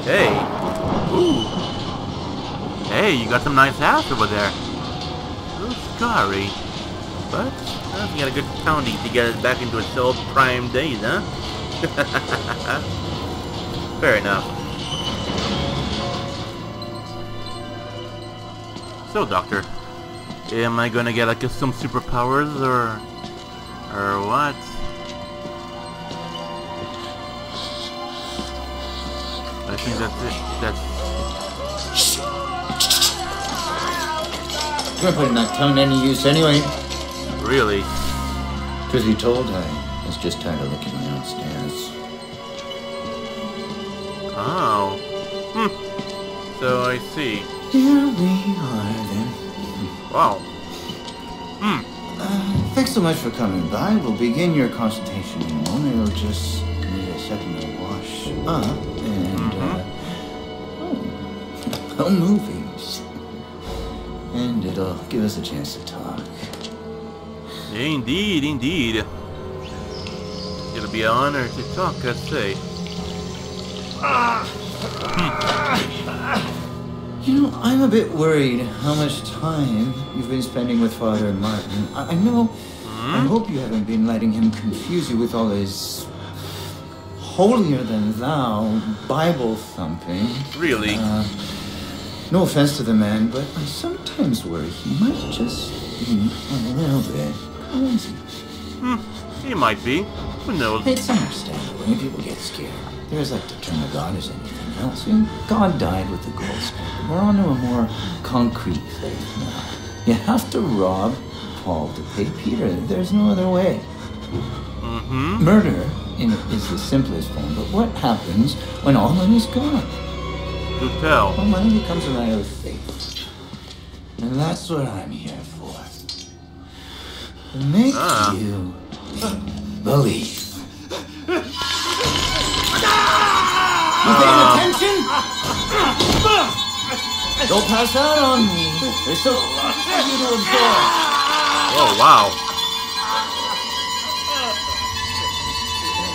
Hey. Ooh. Hey, you got some nice house over there. Scary. But, well, you got a good county to get it back into its old prime days, huh? Fair enough. So, Doctor, am I gonna get like some superpowers or, or what? I think that's it. That's Putting that tongue to any use anyway. really. Truth be told, I was just tired of looking downstairs. Oh. Hmm. So I see. Here we are then. Wow. Hmm. Uh, thanks so much for coming by. We'll begin your consultation in a moment. It'll just need a second to wash up and uh, oh, oh, movies. It'll give us a chance to talk. Indeed, indeed. It'll be an honor to talk, I'd say. You know, I'm a bit worried how much time you've been spending with Father Martin. I, I know. I hope you haven't been letting him confuse you with all his holier than thou Bible thumping. Really? Uh, no offense to the man, but I sometimes worry he might just be a little bit crazy. He might be. Who knows? It's understandable when people get scared. They're as like to turn to God as anything else. And God died with the gold standard. We're on to a more concrete faith now. You have to rob Paul to pay Peter. There's no other way. Mm-hmm. Murder in, is the simplest form, but what happens when all money's gone? Do tell. Well, money becomes a matter of faith. And that's what I'm here for. To make Ah. you believe. You paying attention? Don't pass out on me. There's so much for you to absorb. Oh, wow.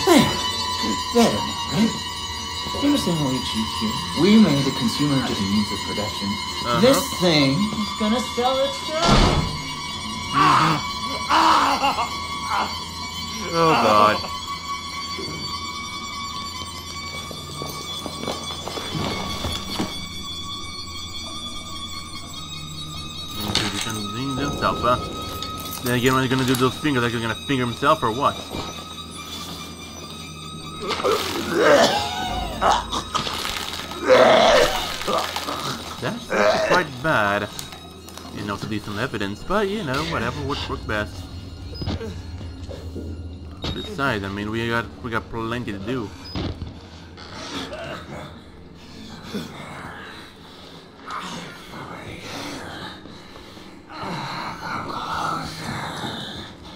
There. Better right? You understand how we cheat here? We made the consumer into the means of production. Uh-huh. This thing is gonna sell itself. Oh, God. He's gonna finger himself, huh? Then again, when he's gonna do those fingers, like he's gonna finger himself or what? Quite bad. You know, to leave some evidence, but you know, whatever would work best. Besides, I mean, we got we got plenty to do.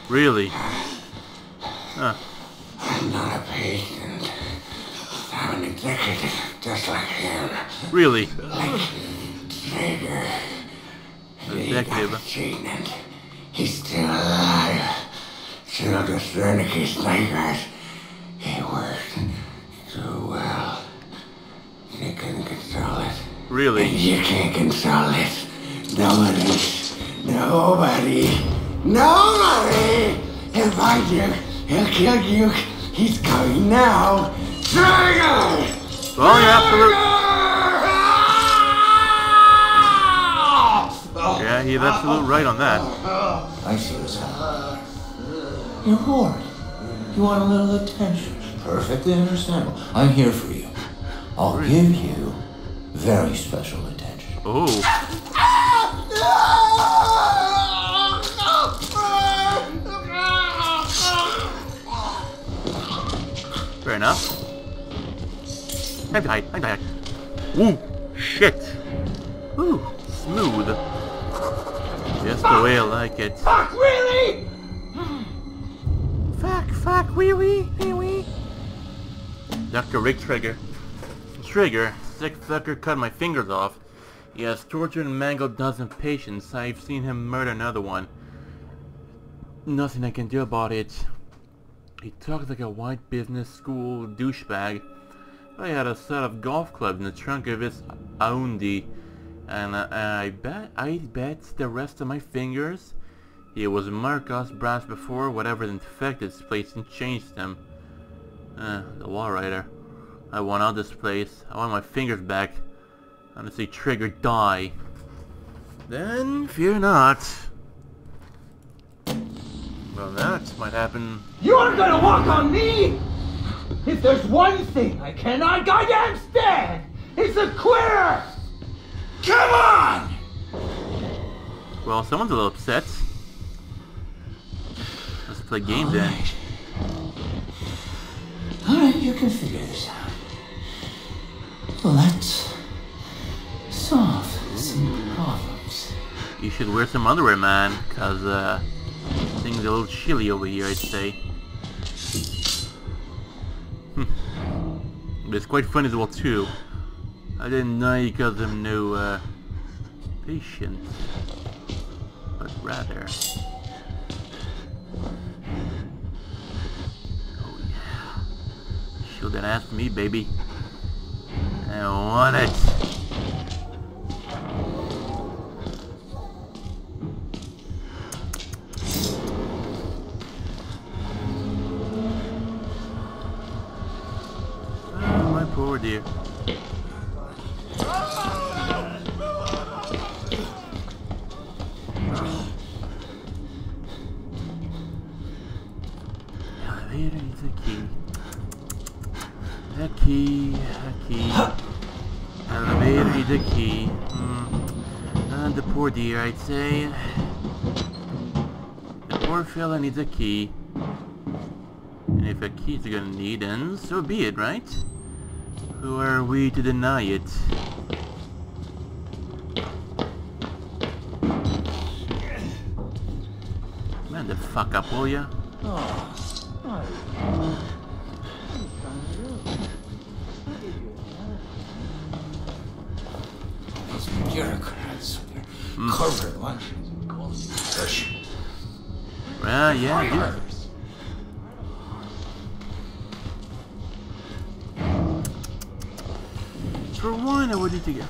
Really? Huh. I'm not a patient. I'm an executive, just like him. Really? Trager. He got Executive. cheating. He's still alive. Still just Wernicke's nightmares. He worked so well. They couldn't control it. Really? And you can't control it. Nobody. Nobody. Nobody! He'll find you. He'll kill you. He's coming now. Trager! Well, you're absolutely. Yeah, he's absolutely right on that. I see what's happening. You're bored. You want a little attention. Perfectly understandable. I'm here for you. I'll give you very special attention. Oh. Fair enough. I'm died. I'm died. Ooh, shit. Ooh, smooth. Just the way I like it. Fuck, really? Fuck, fuck, wee wee, wee wee. Dr. Rick Trigger. Trigger, sick fucker cut my fingers off. He has tortured and mangled dozen patients. I've seen him murder another one. Nothing I can do about it. He talks like a white business school douchebag. I had a set of golf clubs in the trunk of his Audi, and uh, I bet I bet the rest of my fingers. it was Murkoff brass before whatever infected this place and changed them. Uh, the Walrider. I want out this place. I want my fingers back. See Trigger die. Then fear not. Well, that might happen. You aren't gonna walk on me! If there's one thing I cannot goddamn stand, it's a quitter! Come on! Well, someone's a little upset. Let's play game then. Alright, you can figure this out. Let's solve some problems. You should wear some underwear, man, cause uh, things are a little chilly over here, I'd say. Hmm. but it's quite funny as well too. I didn't know you got them new uh, patient, but rather. Oh yeah, ass to me, baby. I want it. Oh, my poor dear. Key. Key, a key. Hmm. And the poor dear, I'd say. The poor fella needs a key. And if a key's gonna need, then so be it, right? Who are we to deny it? Man the fuck up, will ya? These bureaucrats with their hmm. corporate golden. Well, ah, yeah, to get...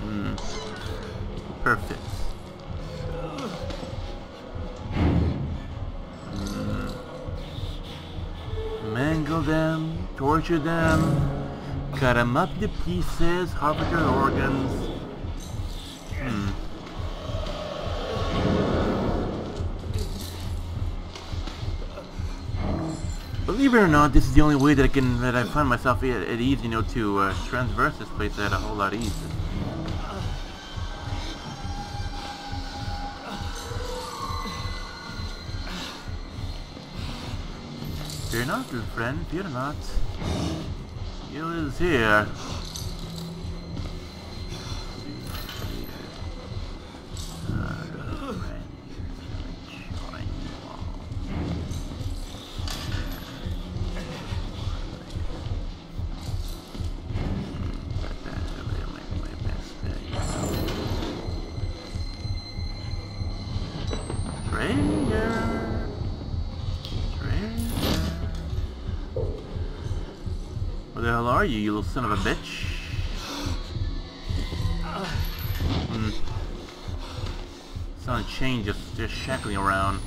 Hmm. Perfect. Hmm. Mangle them, torture them, cut them up to pieces, harvest their organs. Believe it or not, this is the only way that I can that I find myself at, at ease, you know, to uh, transverse this place at a whole lot easier. Fear not, good friend, fear not. You is here. Son of a bitch? Hmm. Sound chain just, just shackling around.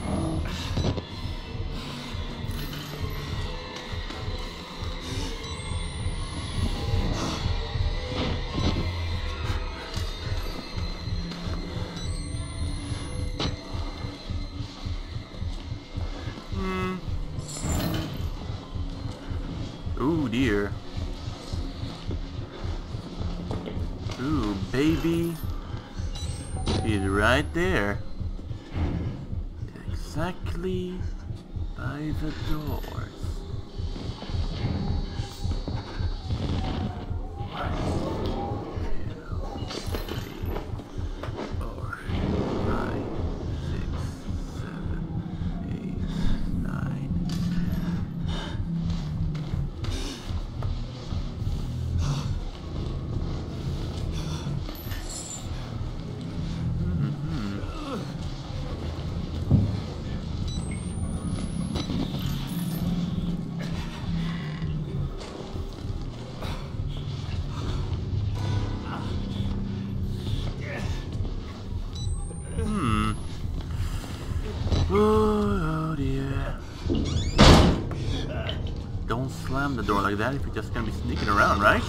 Slam the door like that if you're just gonna be sneaking around, right?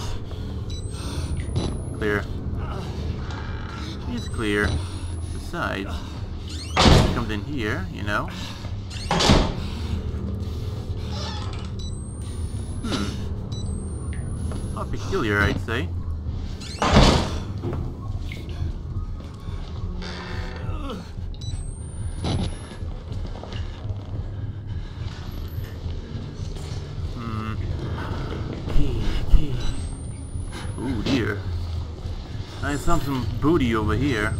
Clear. He's clear. Besides, he comes in here, you know. Hmm. How peculiar, I'd say. I saw some booty over here.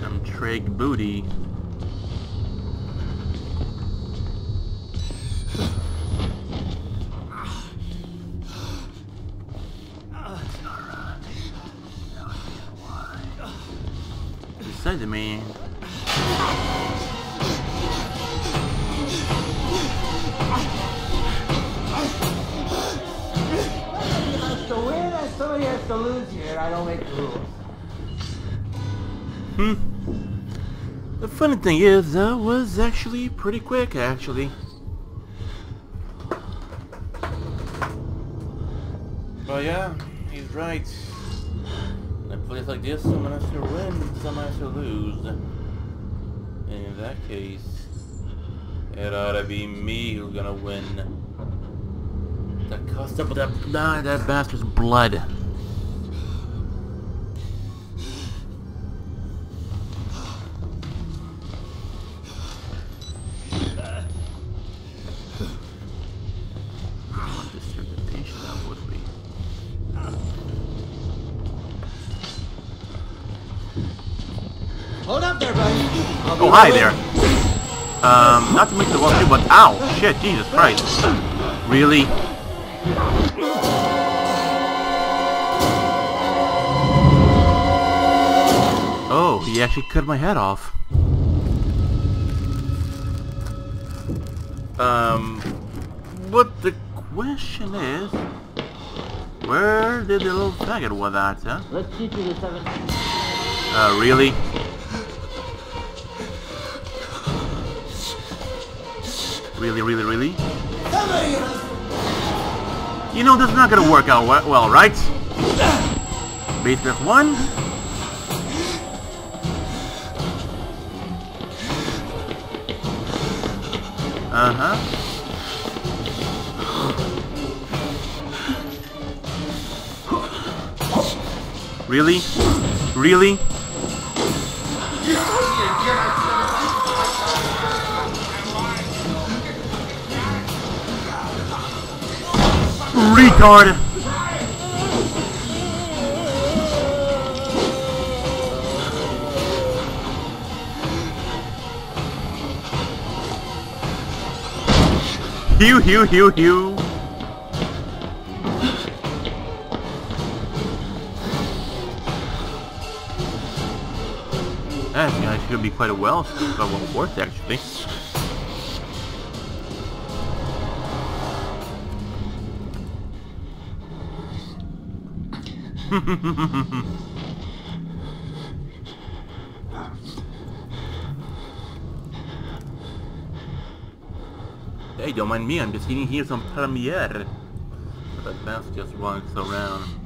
Some Treg booty. Funny thing is, that was actually pretty quick, actually. But yeah, he's right. In a place like this, someone has to win, someone has to lose. And in that case, it ought to be me who's gonna win. The cost of that, nah, that bastard's blood. Oh, hi there. Um, not to make the one too, but ow, shit, Jesus Christ. Really? Oh, he actually cut my head off. Um, but the question is, where did the little faggot was at, huh? Let's teach you the seven. Uh, really? Really, really, really? You know, this is not gonna work out well, right? Beat Basement one. Uh-huh. Really? Really? Retard! Hew, hew, hew, hew. That's actually gonna be quite a well, uh, well worth actually. Hey, don't mind me, I'm just eating here some premiere. But that's just walks around.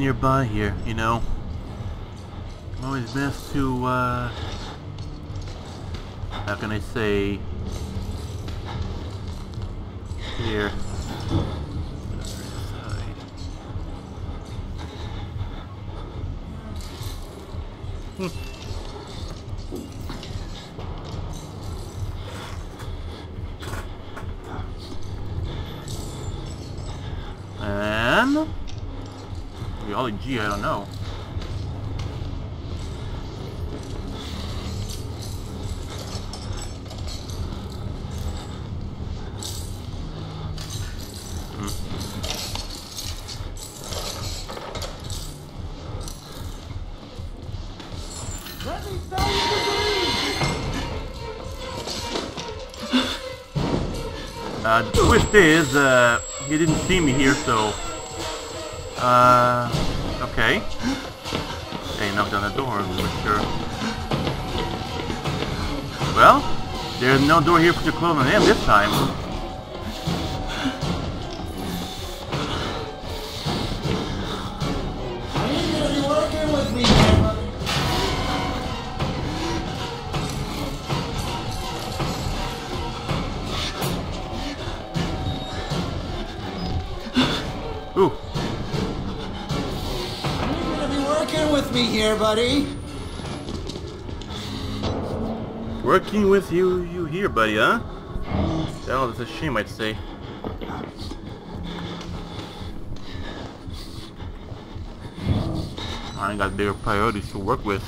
Nearby here, you know. Always best to, uh... How can I say... Here. Uh, is, uh, he didn't see me here, so... Uh, okay. Okay, knocked on the door, for sure. Well, there's no door here for to close on him this time. Buddy. working with you, you here, buddy, huh? Well, that's a shame, I'd say. I ain't got bigger priorities to work with.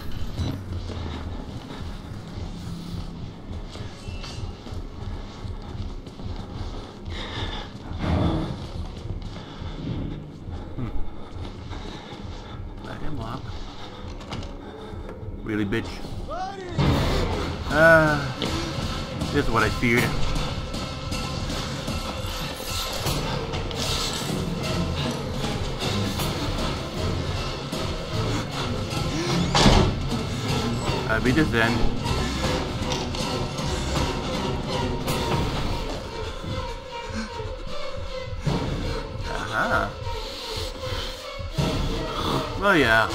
Yeah.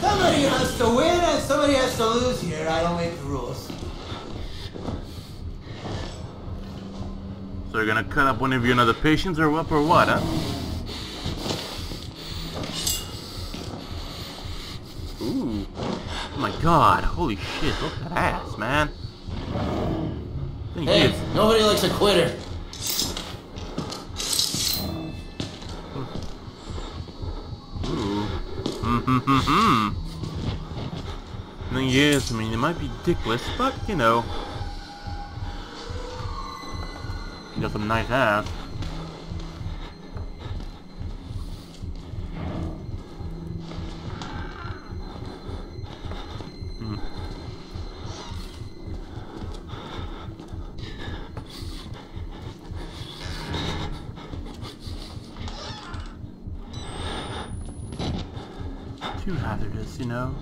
Somebody has to win and somebody has to lose here. I don't make the rules. So you're gonna cut up one of your other patients or what or what, huh? Ooh. Oh my god, holy shit, look at that ass, man. Hey, is, nobody likes a quitter. Mm-hmm-hmm-hmm. Thing is, I mean, it might be dickless, but, you know. You got some nice ass. Know?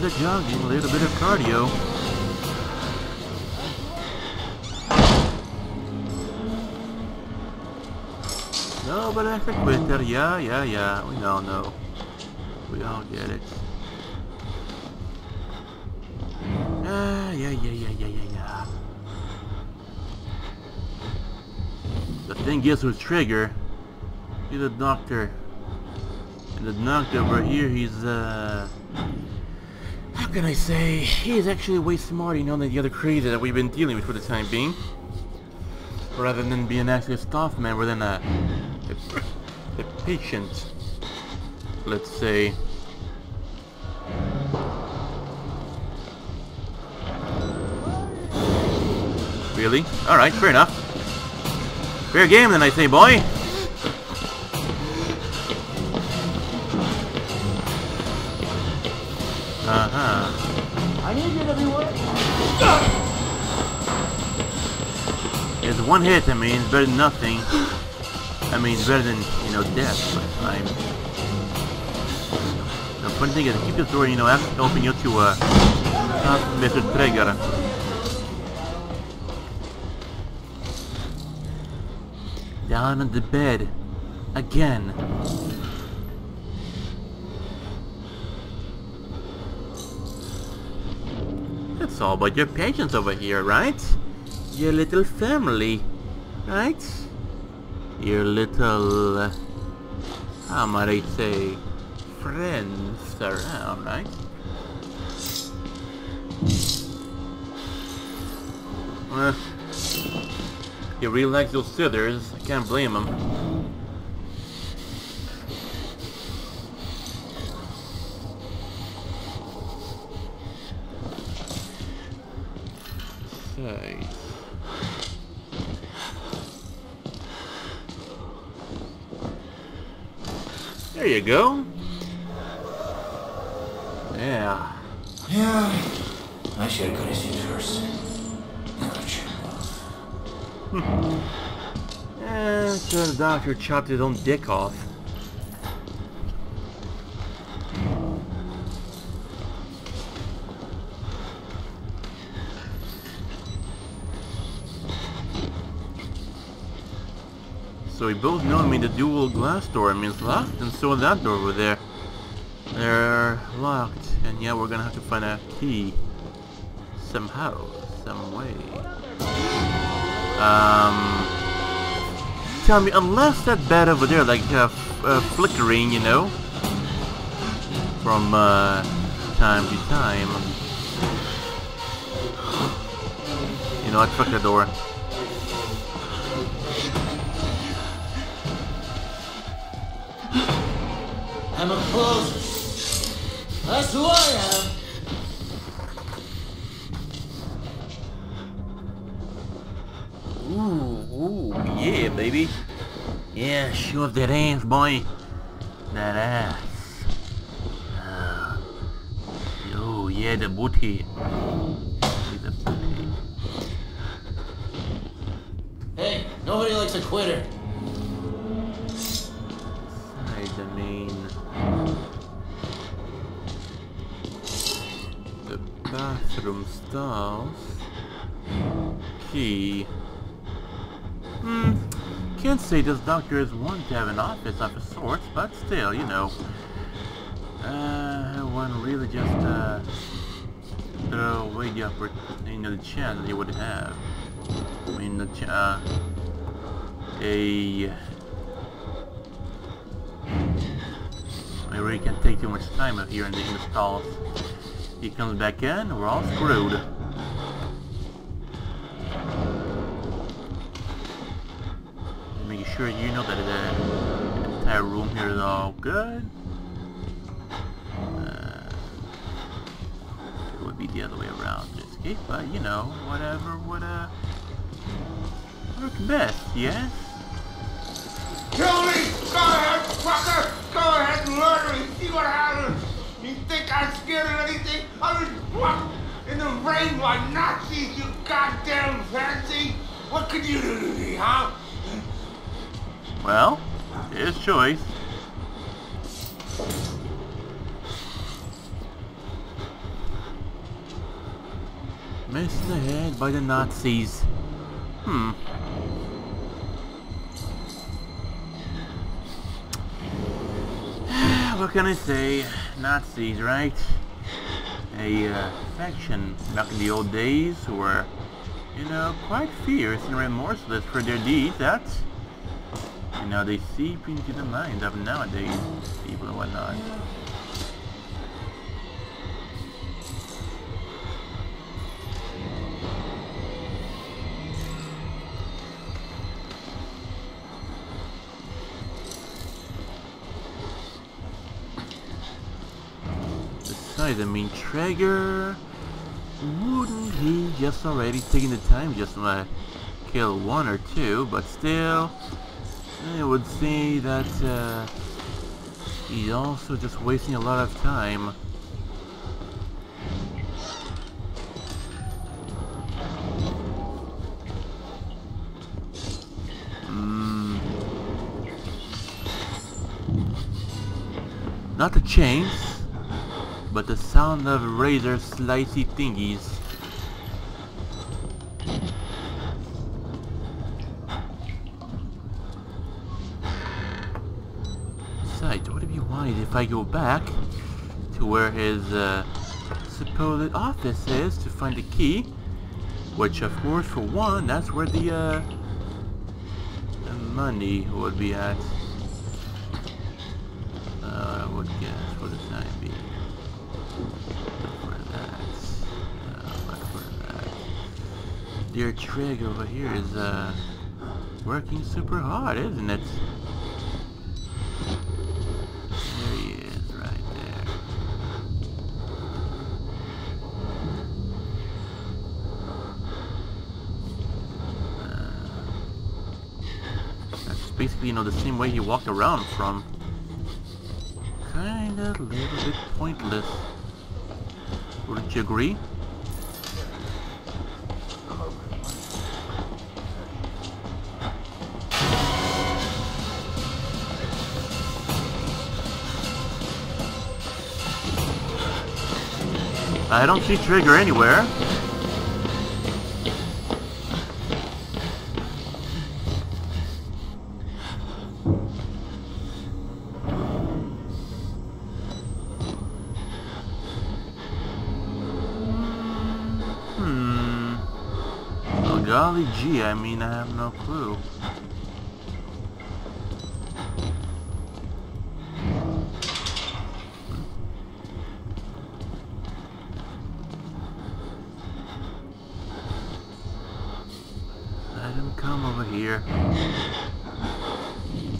Bit of jogging, a little bit of cardio. No, but I that's a quitter. Yeah, yeah, yeah. We all know. We all get it. Ah, yeah, yeah, yeah, yeah, yeah, yeah. The thing is with Trigger, he's a doctor. And the doctor over here, he's, uh... Can I say? He's actually way smarter, than the other crazy that we've been dealing with for the time being. Rather than being actually a staff member than a, a, a patient. Let's say. Really? Alright, fair enough. Fair game then I say, boy. One hit, I mean, it's better than nothing. I mean, it's better than, you know, death, but I'm... The funny thing is, I keep the story, you know, after helping you to, uh, stop Mr. Trigger. Down on the bed. Again. It's all about your patients over here, right? Your little family, right? Your little, uh, how might I say, friends around, right? Like those scissors, I can't blame them. You go. Yeah. Yeah, I should have got his feet first. Ouch. Eh, so the doctor chopped his own dick off. So we both know, I mean, the dual glass door, I mean, it's locked, and so that door over there. They're locked, and yeah, we're gonna have to find a key. Somehow, some way. Um... Tell me, unless that bed over there, like, uh, uh, flickering, you know? From, uh, time to time. You know, I fuck the door. I'm a closer. That's who I am. Ooh, ooh, yeah, baby. Yeah, show off that ass, boy. That ass. Uh, oh, yeah, the booty. The booty. Hey, nobody likes a quitter. Bathroom. Key. Hmm. Can't say this doctor is one to have an office of a sort, but still, you know. Uh, one really just, uh, throw away the upper, you know, the chance that he would have. I mean, the uh, a... I really can't take too much time out here in the, in the stalls. He comes back in, we're all screwed. Make sure you know that the entire room here is all good. Uh, it would be the other way around to escape, but you know, whatever would uh, work best, yes? Kill me! Go ahead, fucker! Go ahead and murder me! See what happens! Think I'm scared of anything? I was in the rain by Nazis, you goddamn fancy! What could you do to me, huh? Well, his choice. Missed the head by the Nazis. Hmm. what can I say? Nazis, right? A uh, faction back in the old days who were, you know, quite fierce and remorseless for their deeds. That's, you know, they seep into the minds of nowadays people and whatnot. I mean, Trager, wouldn't he just already taking the time just to uh, kill one or two, but still, I would say that uh, he's also just wasting a lot of time. Mm. Not the chains, but the sound of razor slicey thingies. Besides, would it be wise if I go back to where his uh, supposed office is to find the key? Which, of course, for one, that's where the, uh, the money would be at. Uh, I would guess for the time being. For that. Uh, but for that. Dear Trig over here is, uh, working super hard, isn't it? There he is, right there. That's basically, you know, the same way he walked around from. Kinda a little bit pointless. Wouldn't you agree? I don't see Trigger anywhere. Hmm. Oh, golly gee, I mean, I have no clue. Let him come over here.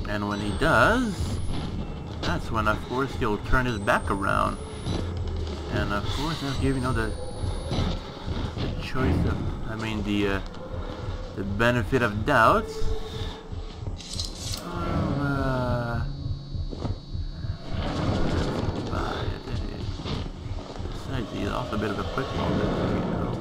And when he does, that's when, of course, he'll turn his back around. And, of course, I'll give you know the, the choice of, I mean, the, uh, the benefit of doubt. Well, uh, buy it. Besides, he's also a bit of a quick one, you know.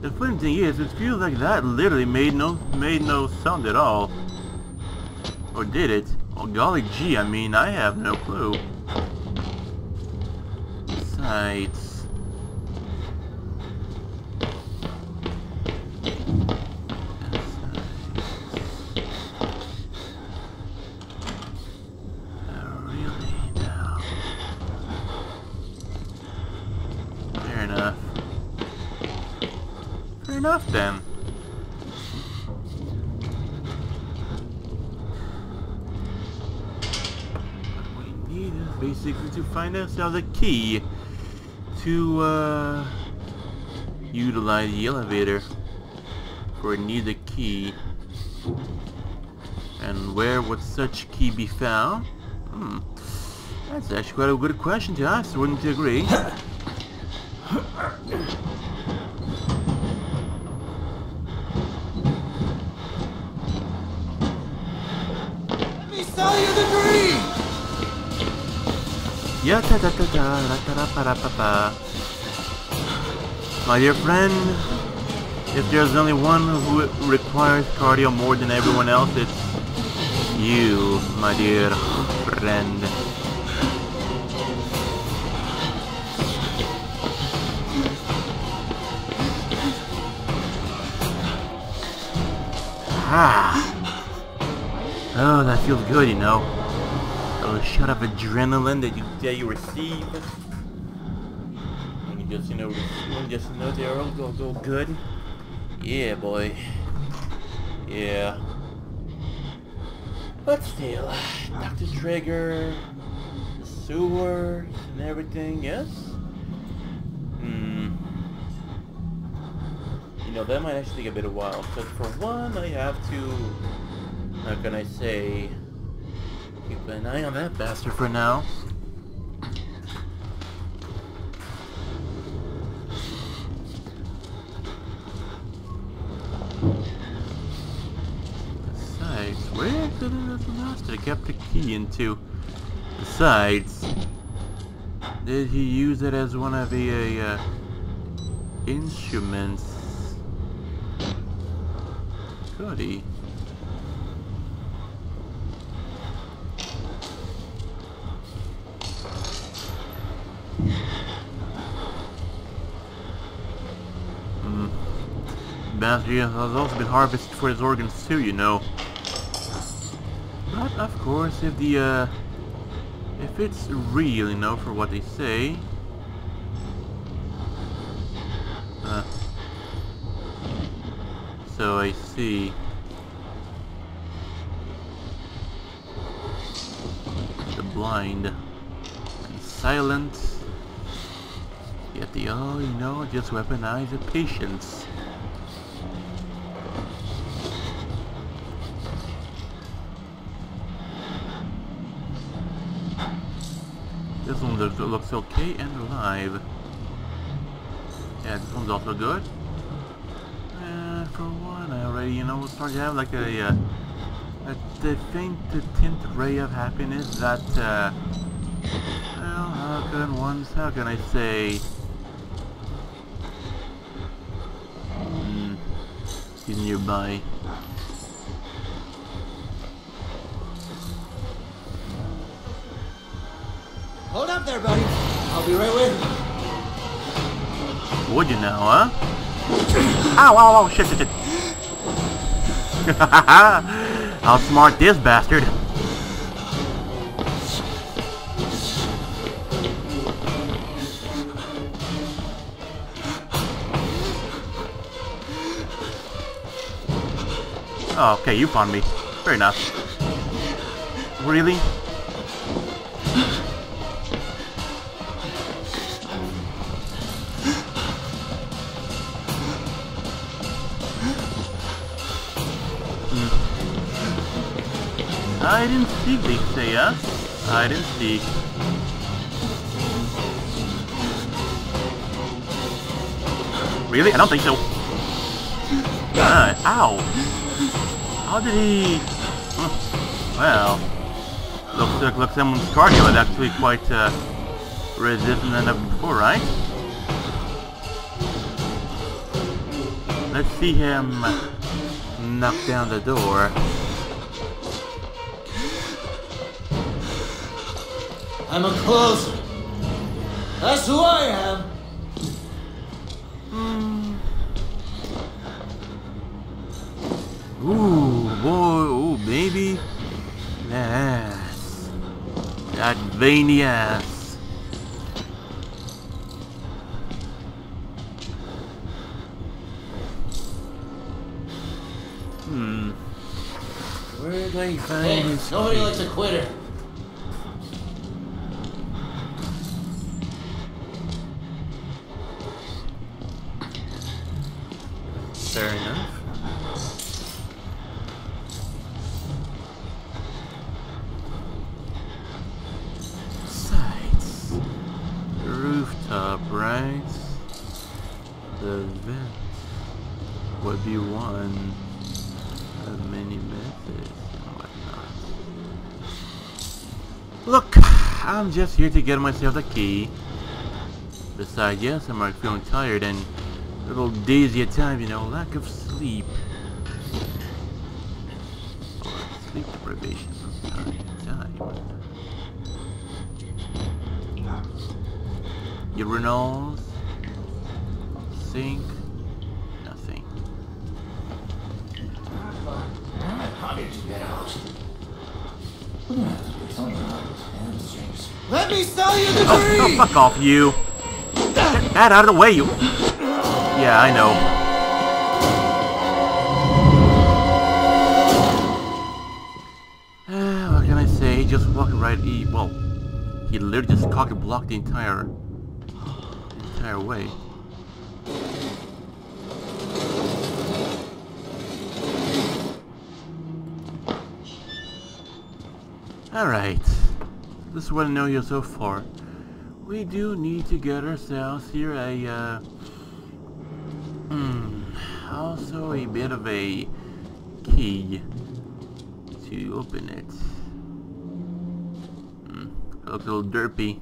The funny thing is, it feels like that literally made no made no sound at all. Or did it? Well, golly gee, I mean, I have no clue. Besides... find ourselves a key to uh, utilize the elevator. For it needs a key. And where would such key be found? Hmm. That's actually quite a good question to ask, wouldn't you agree? My dear friend, if there's only one who requires cardio more than everyone else, it's you, my dear friend. Ah. Oh, that feels good, you know. Shot of adrenaline that you that you receive. When you just you know you just know they're all go go good. Yeah, boy. Yeah. But still, Dr. Trager, the sewers and everything, yes? Hmm. You know, that might actually take a bit of while, because for one, I have to, how can I say, an eye on that bastard for now. Besides, where could it? I kept the key into. Besides, did he use it as one of the uh, instruments? Could he? Hmm. Bastard has also been harvested for his organs too, you know. But of course, if the uh, if it's real, you know, for what they say. Uh, so I see. The blind and silent. Yet they all, you know, just weaponize the patience. This one looks, okay and alive. Yeah, this one's also good. And for one, I already, you know, start to have like a, uh, a faint tint ray of happiness that, uh, well, how can one, how can I say, hmm, he's nearby. Hold up there, buddy. I'll be right with you. Would you now, huh? Ow, ow, ow, shit, shit, shit. Outsmart this bastard. Oh, okay, you found me. Fair enough. Really? I didn't they say? I didn't speak. Really? I don't think so. Uh, ow! How did he... Well... Looks like, looks someone's cardio is actually quite, uh, resistant than before, right? Let's see him knock down the door. I'm a closer. That's who I am. Ooh, boy, ooh, baby. Yes. That veiny ass. Hmm. Where do I find Hey, nobody likes a quitter. Here to get myself the key. Besides, yes, I'm already feeling tired and a little dizzy at times, you know, lack of sleep. Sleep deprivation from time to time. Urinals, sink, nothing. wanted to get out. We're gonna have to do something about his hamstrings. Let me sell you the Oh, dream! Fuck off, you! Get that out of the way, you! Yeah, I know. Ah, what can I say? He just walked right. He well, he literally just cock and blocked the entire, entire way. All right. This is what I know here so far. We do need to get ourselves here a, uh, hmm, also a bit of a key to open it. Hmm, looks a little derpy.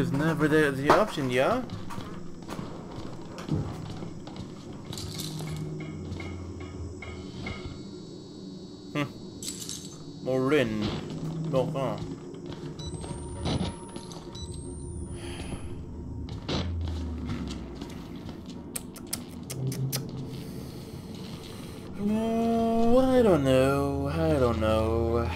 Is never the, the option, yeah? Morin. Morin. No, I don't know. I don't know.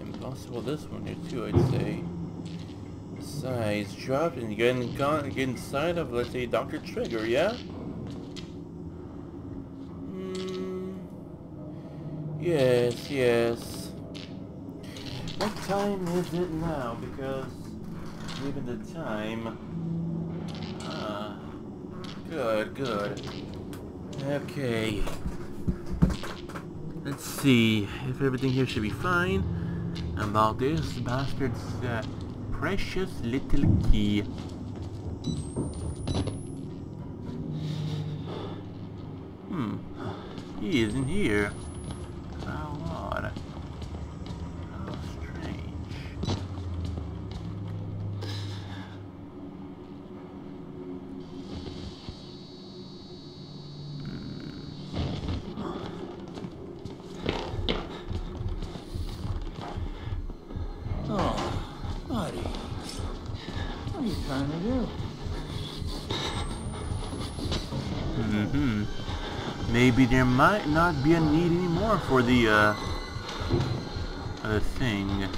Impossible this one here too, I'd say. Size dropped get, in, get inside of, let's say, Dr. Trager, yeah? Hmm. Yes, yes. What time is it now? Because given the time. Ah. Good, good. Okay. Let's see if everything here should be fine about this bastard's uh, precious little key. Hmm. He isn't here. How odd. How strange. Oh, buddy. What are you trying to do? Mm-hmm. Maybe there might not be a need anymore for the, uh, the thing.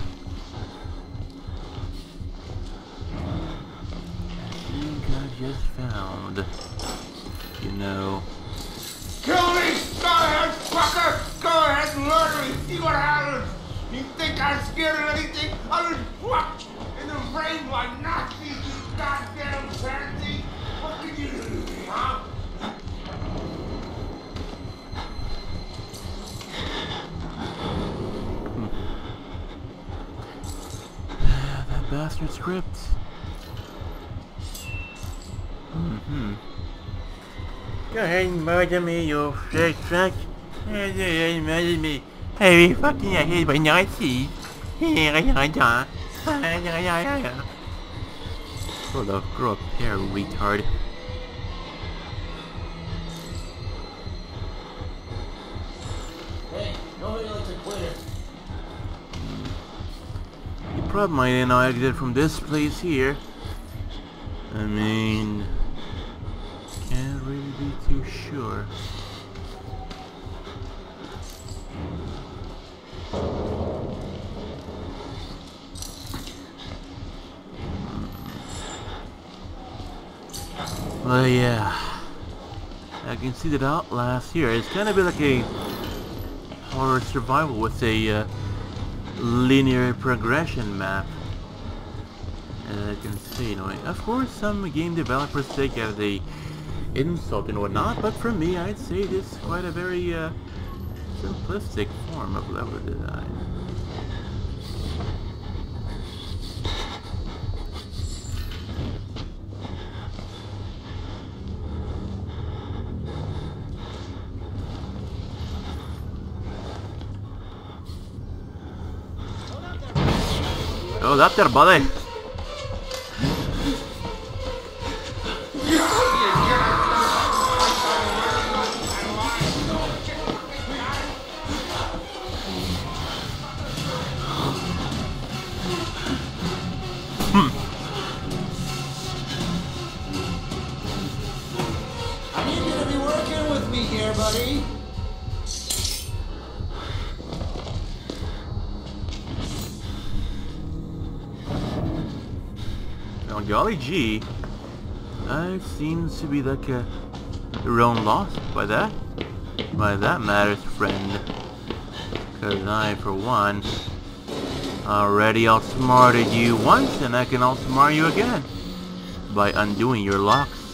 Hey, fucking I hate by Nazis. Grow up here, retard. Hey, nobody likes a quitter. You probably might know exit from this place here. I mean, can't really be too sure. Well, yeah. I can see that Outlast here. It's kind of like a horror survival with a uh, linear progression map. As I can see, you know, of course some game developers take out the insult and whatnot, but for me I'd say this is quite a very uh, simplistic form of level design. That there, gee, I seems to be like a own loss by that. By that matters, friend. Cause I, for one, already outsmarted you once, and I can outsmart you again. By undoing your locks.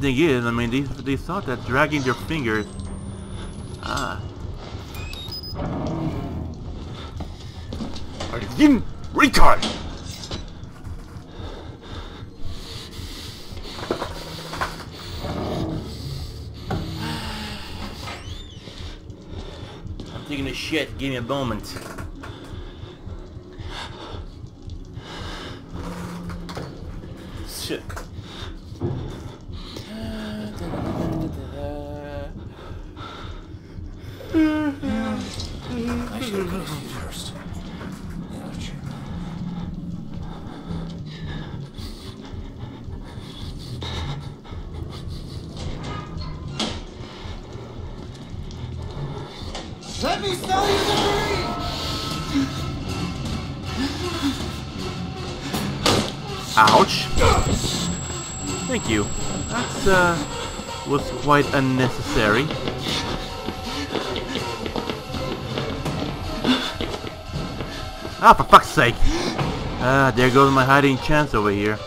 Thing is, I mean, they, they thought that dragging their fingers... Ah. Are you in retard? I'm taking a shit. Give me a moment. Uh, was quite unnecessary. Ah, for fuck's sake! Ah, there goes my hiding chance over here.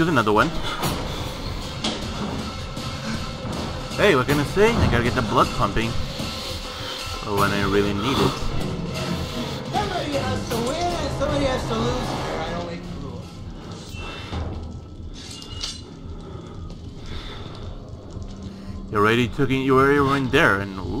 Choose another one. Hey, what can I say? I gotta get the blood pumping. Oh, when I really need it. Somebody has to win and somebody has to lose here. I don't make the. You already took in, you already went there, and ooh.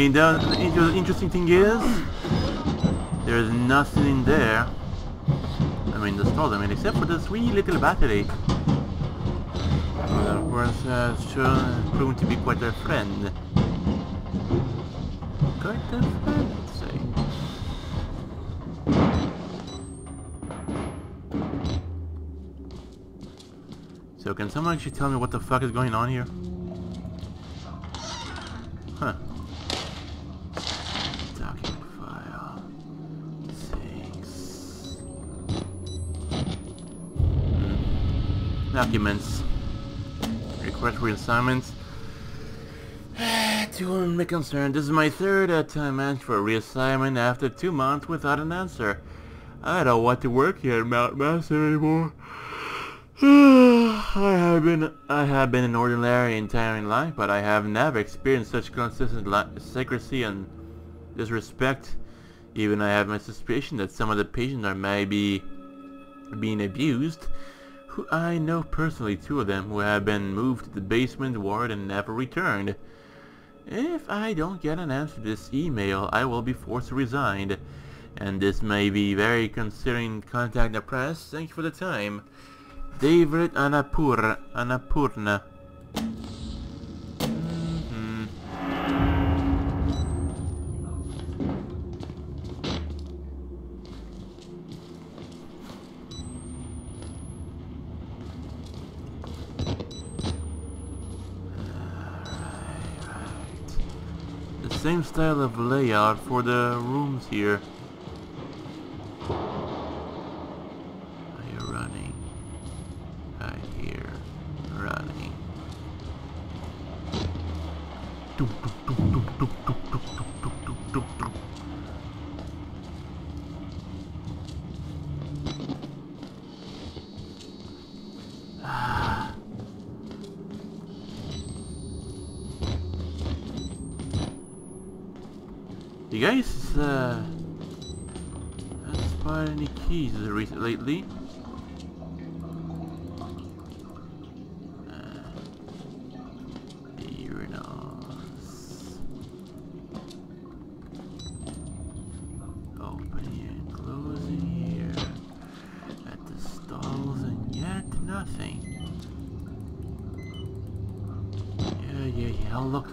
Mean, the, the inter- interesting thing is, there's nothing in there. I mean, the stores, I mean, except for this wee little battery. was uh, shown proven to be quite a friend. Quite a friend, I'd say. So can someone actually tell me what the fuck is going on here? Documents. Request reassignments. To my concern, this is my third uh, time asked for a reassignment after two months without an answer. I don't want to work here at Mount Massive anymore. I have been I have been an ordinary entire life, but I have never experienced such consistent secrecy and disrespect. Even I have my suspicion that some of the patients are maybe being abused. I know personally two of them who have been moved to the basement ward and never returned. If I don't get an answer to this email, I will be forced to resign. And this may be very considering contact the press. Thank you for the time. David Anapur Anapurna. Same style of layout for the rooms here.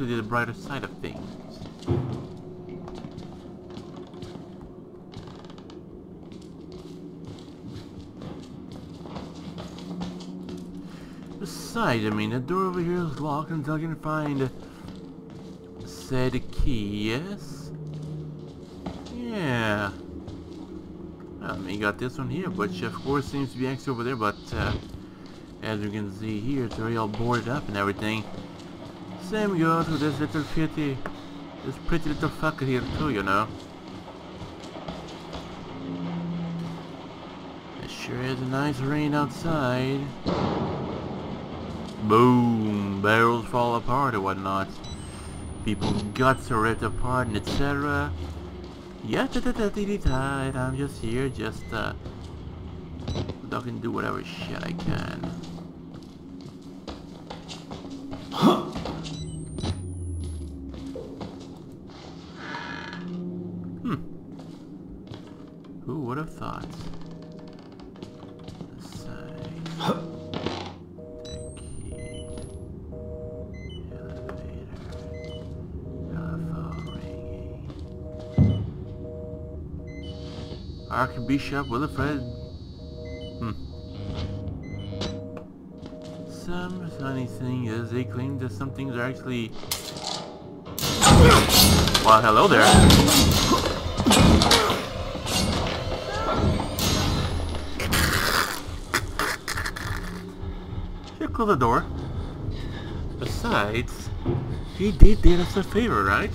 To the brighter side of things. Besides, I mean, the door over here is locked until I can find said key, yes? Yeah. I mean, you got this one here, which of course seems to be X over there, but uh, as you can see here, it's already all boarded up and everything. Same goes with this little pretty, this pretty little fucker here too, you know. It sure is a nice rain outside. Boom! Barrels fall apart or whatnot. People's guts are ripped apart and etc. Yeah, da da dee da and I'm just here, just uh, duck and do whatever shit I can. Archbishop Wilfred. Hmm. Some funny thing is they claim that some things are actually... Well, hello there. Should close the door. Besides, he did did us a favor, right?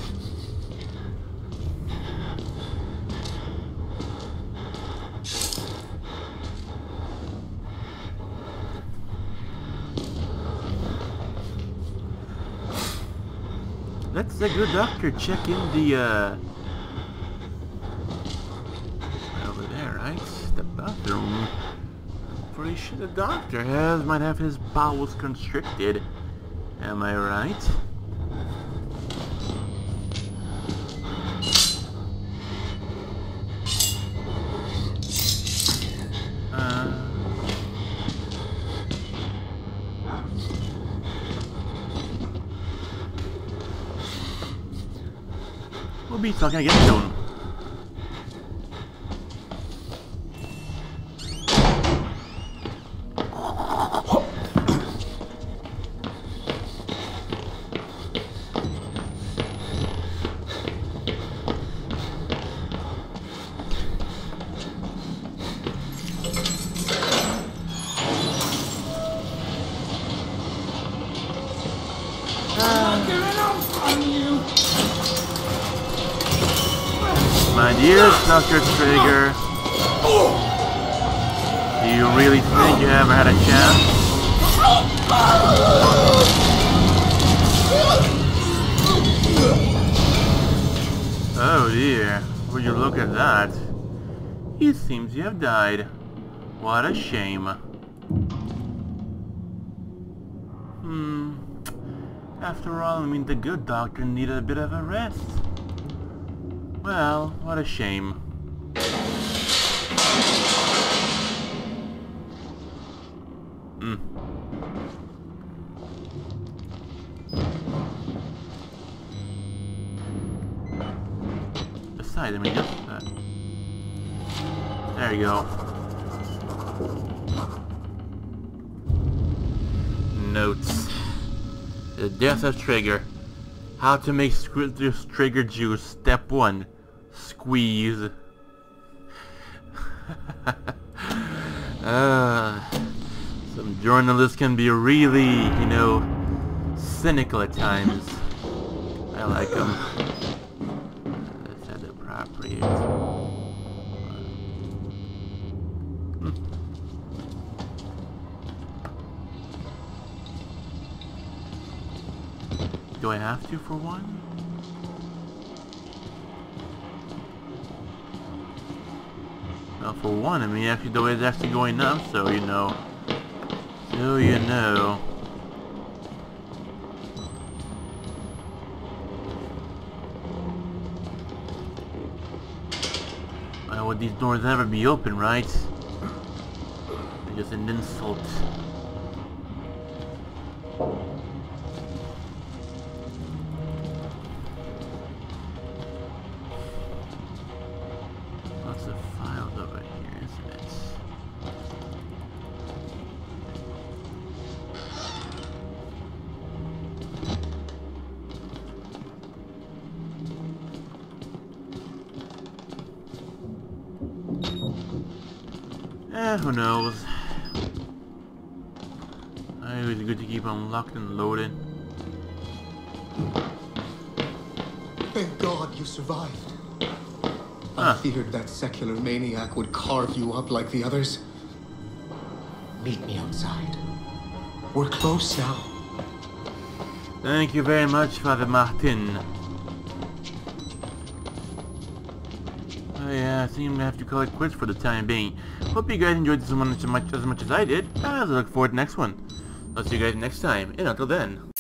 A good doctor check in the uh over there, right? The bathroom. Pretty sure the doctor has might have his bowels constricted. Am I right? We'll be talking again soon. After all, I mean the good doctor needed a bit of a rest. Well, what a shame. Hmm. Besides, I mean, just uh, there you go. Notes. The death of Trager. How to make this Trager juice. Step 1. Squeeze. uh, some journalists can be really, you know, cynical at times. I like them. Let's the. Do I have to for one? Well, for one, I mean, actually, the way it's actually going up, so you know. So you know. Why would these doors ever be open, right? They're just an insult. Eh, who knows? It's good to keep them locked and loaded. Thank God you survived. Huh. I feared that secular maniac would carve you up like the others. Meet me outside. We're close now. Thank you very much, Father Martin. Oh yeah, I think I'm gonna have to call it quits for the time being. Hope you guys enjoyed this one as much as, much as I did. Ah, as I look forward to the next one. I'll see you guys next time, and until then.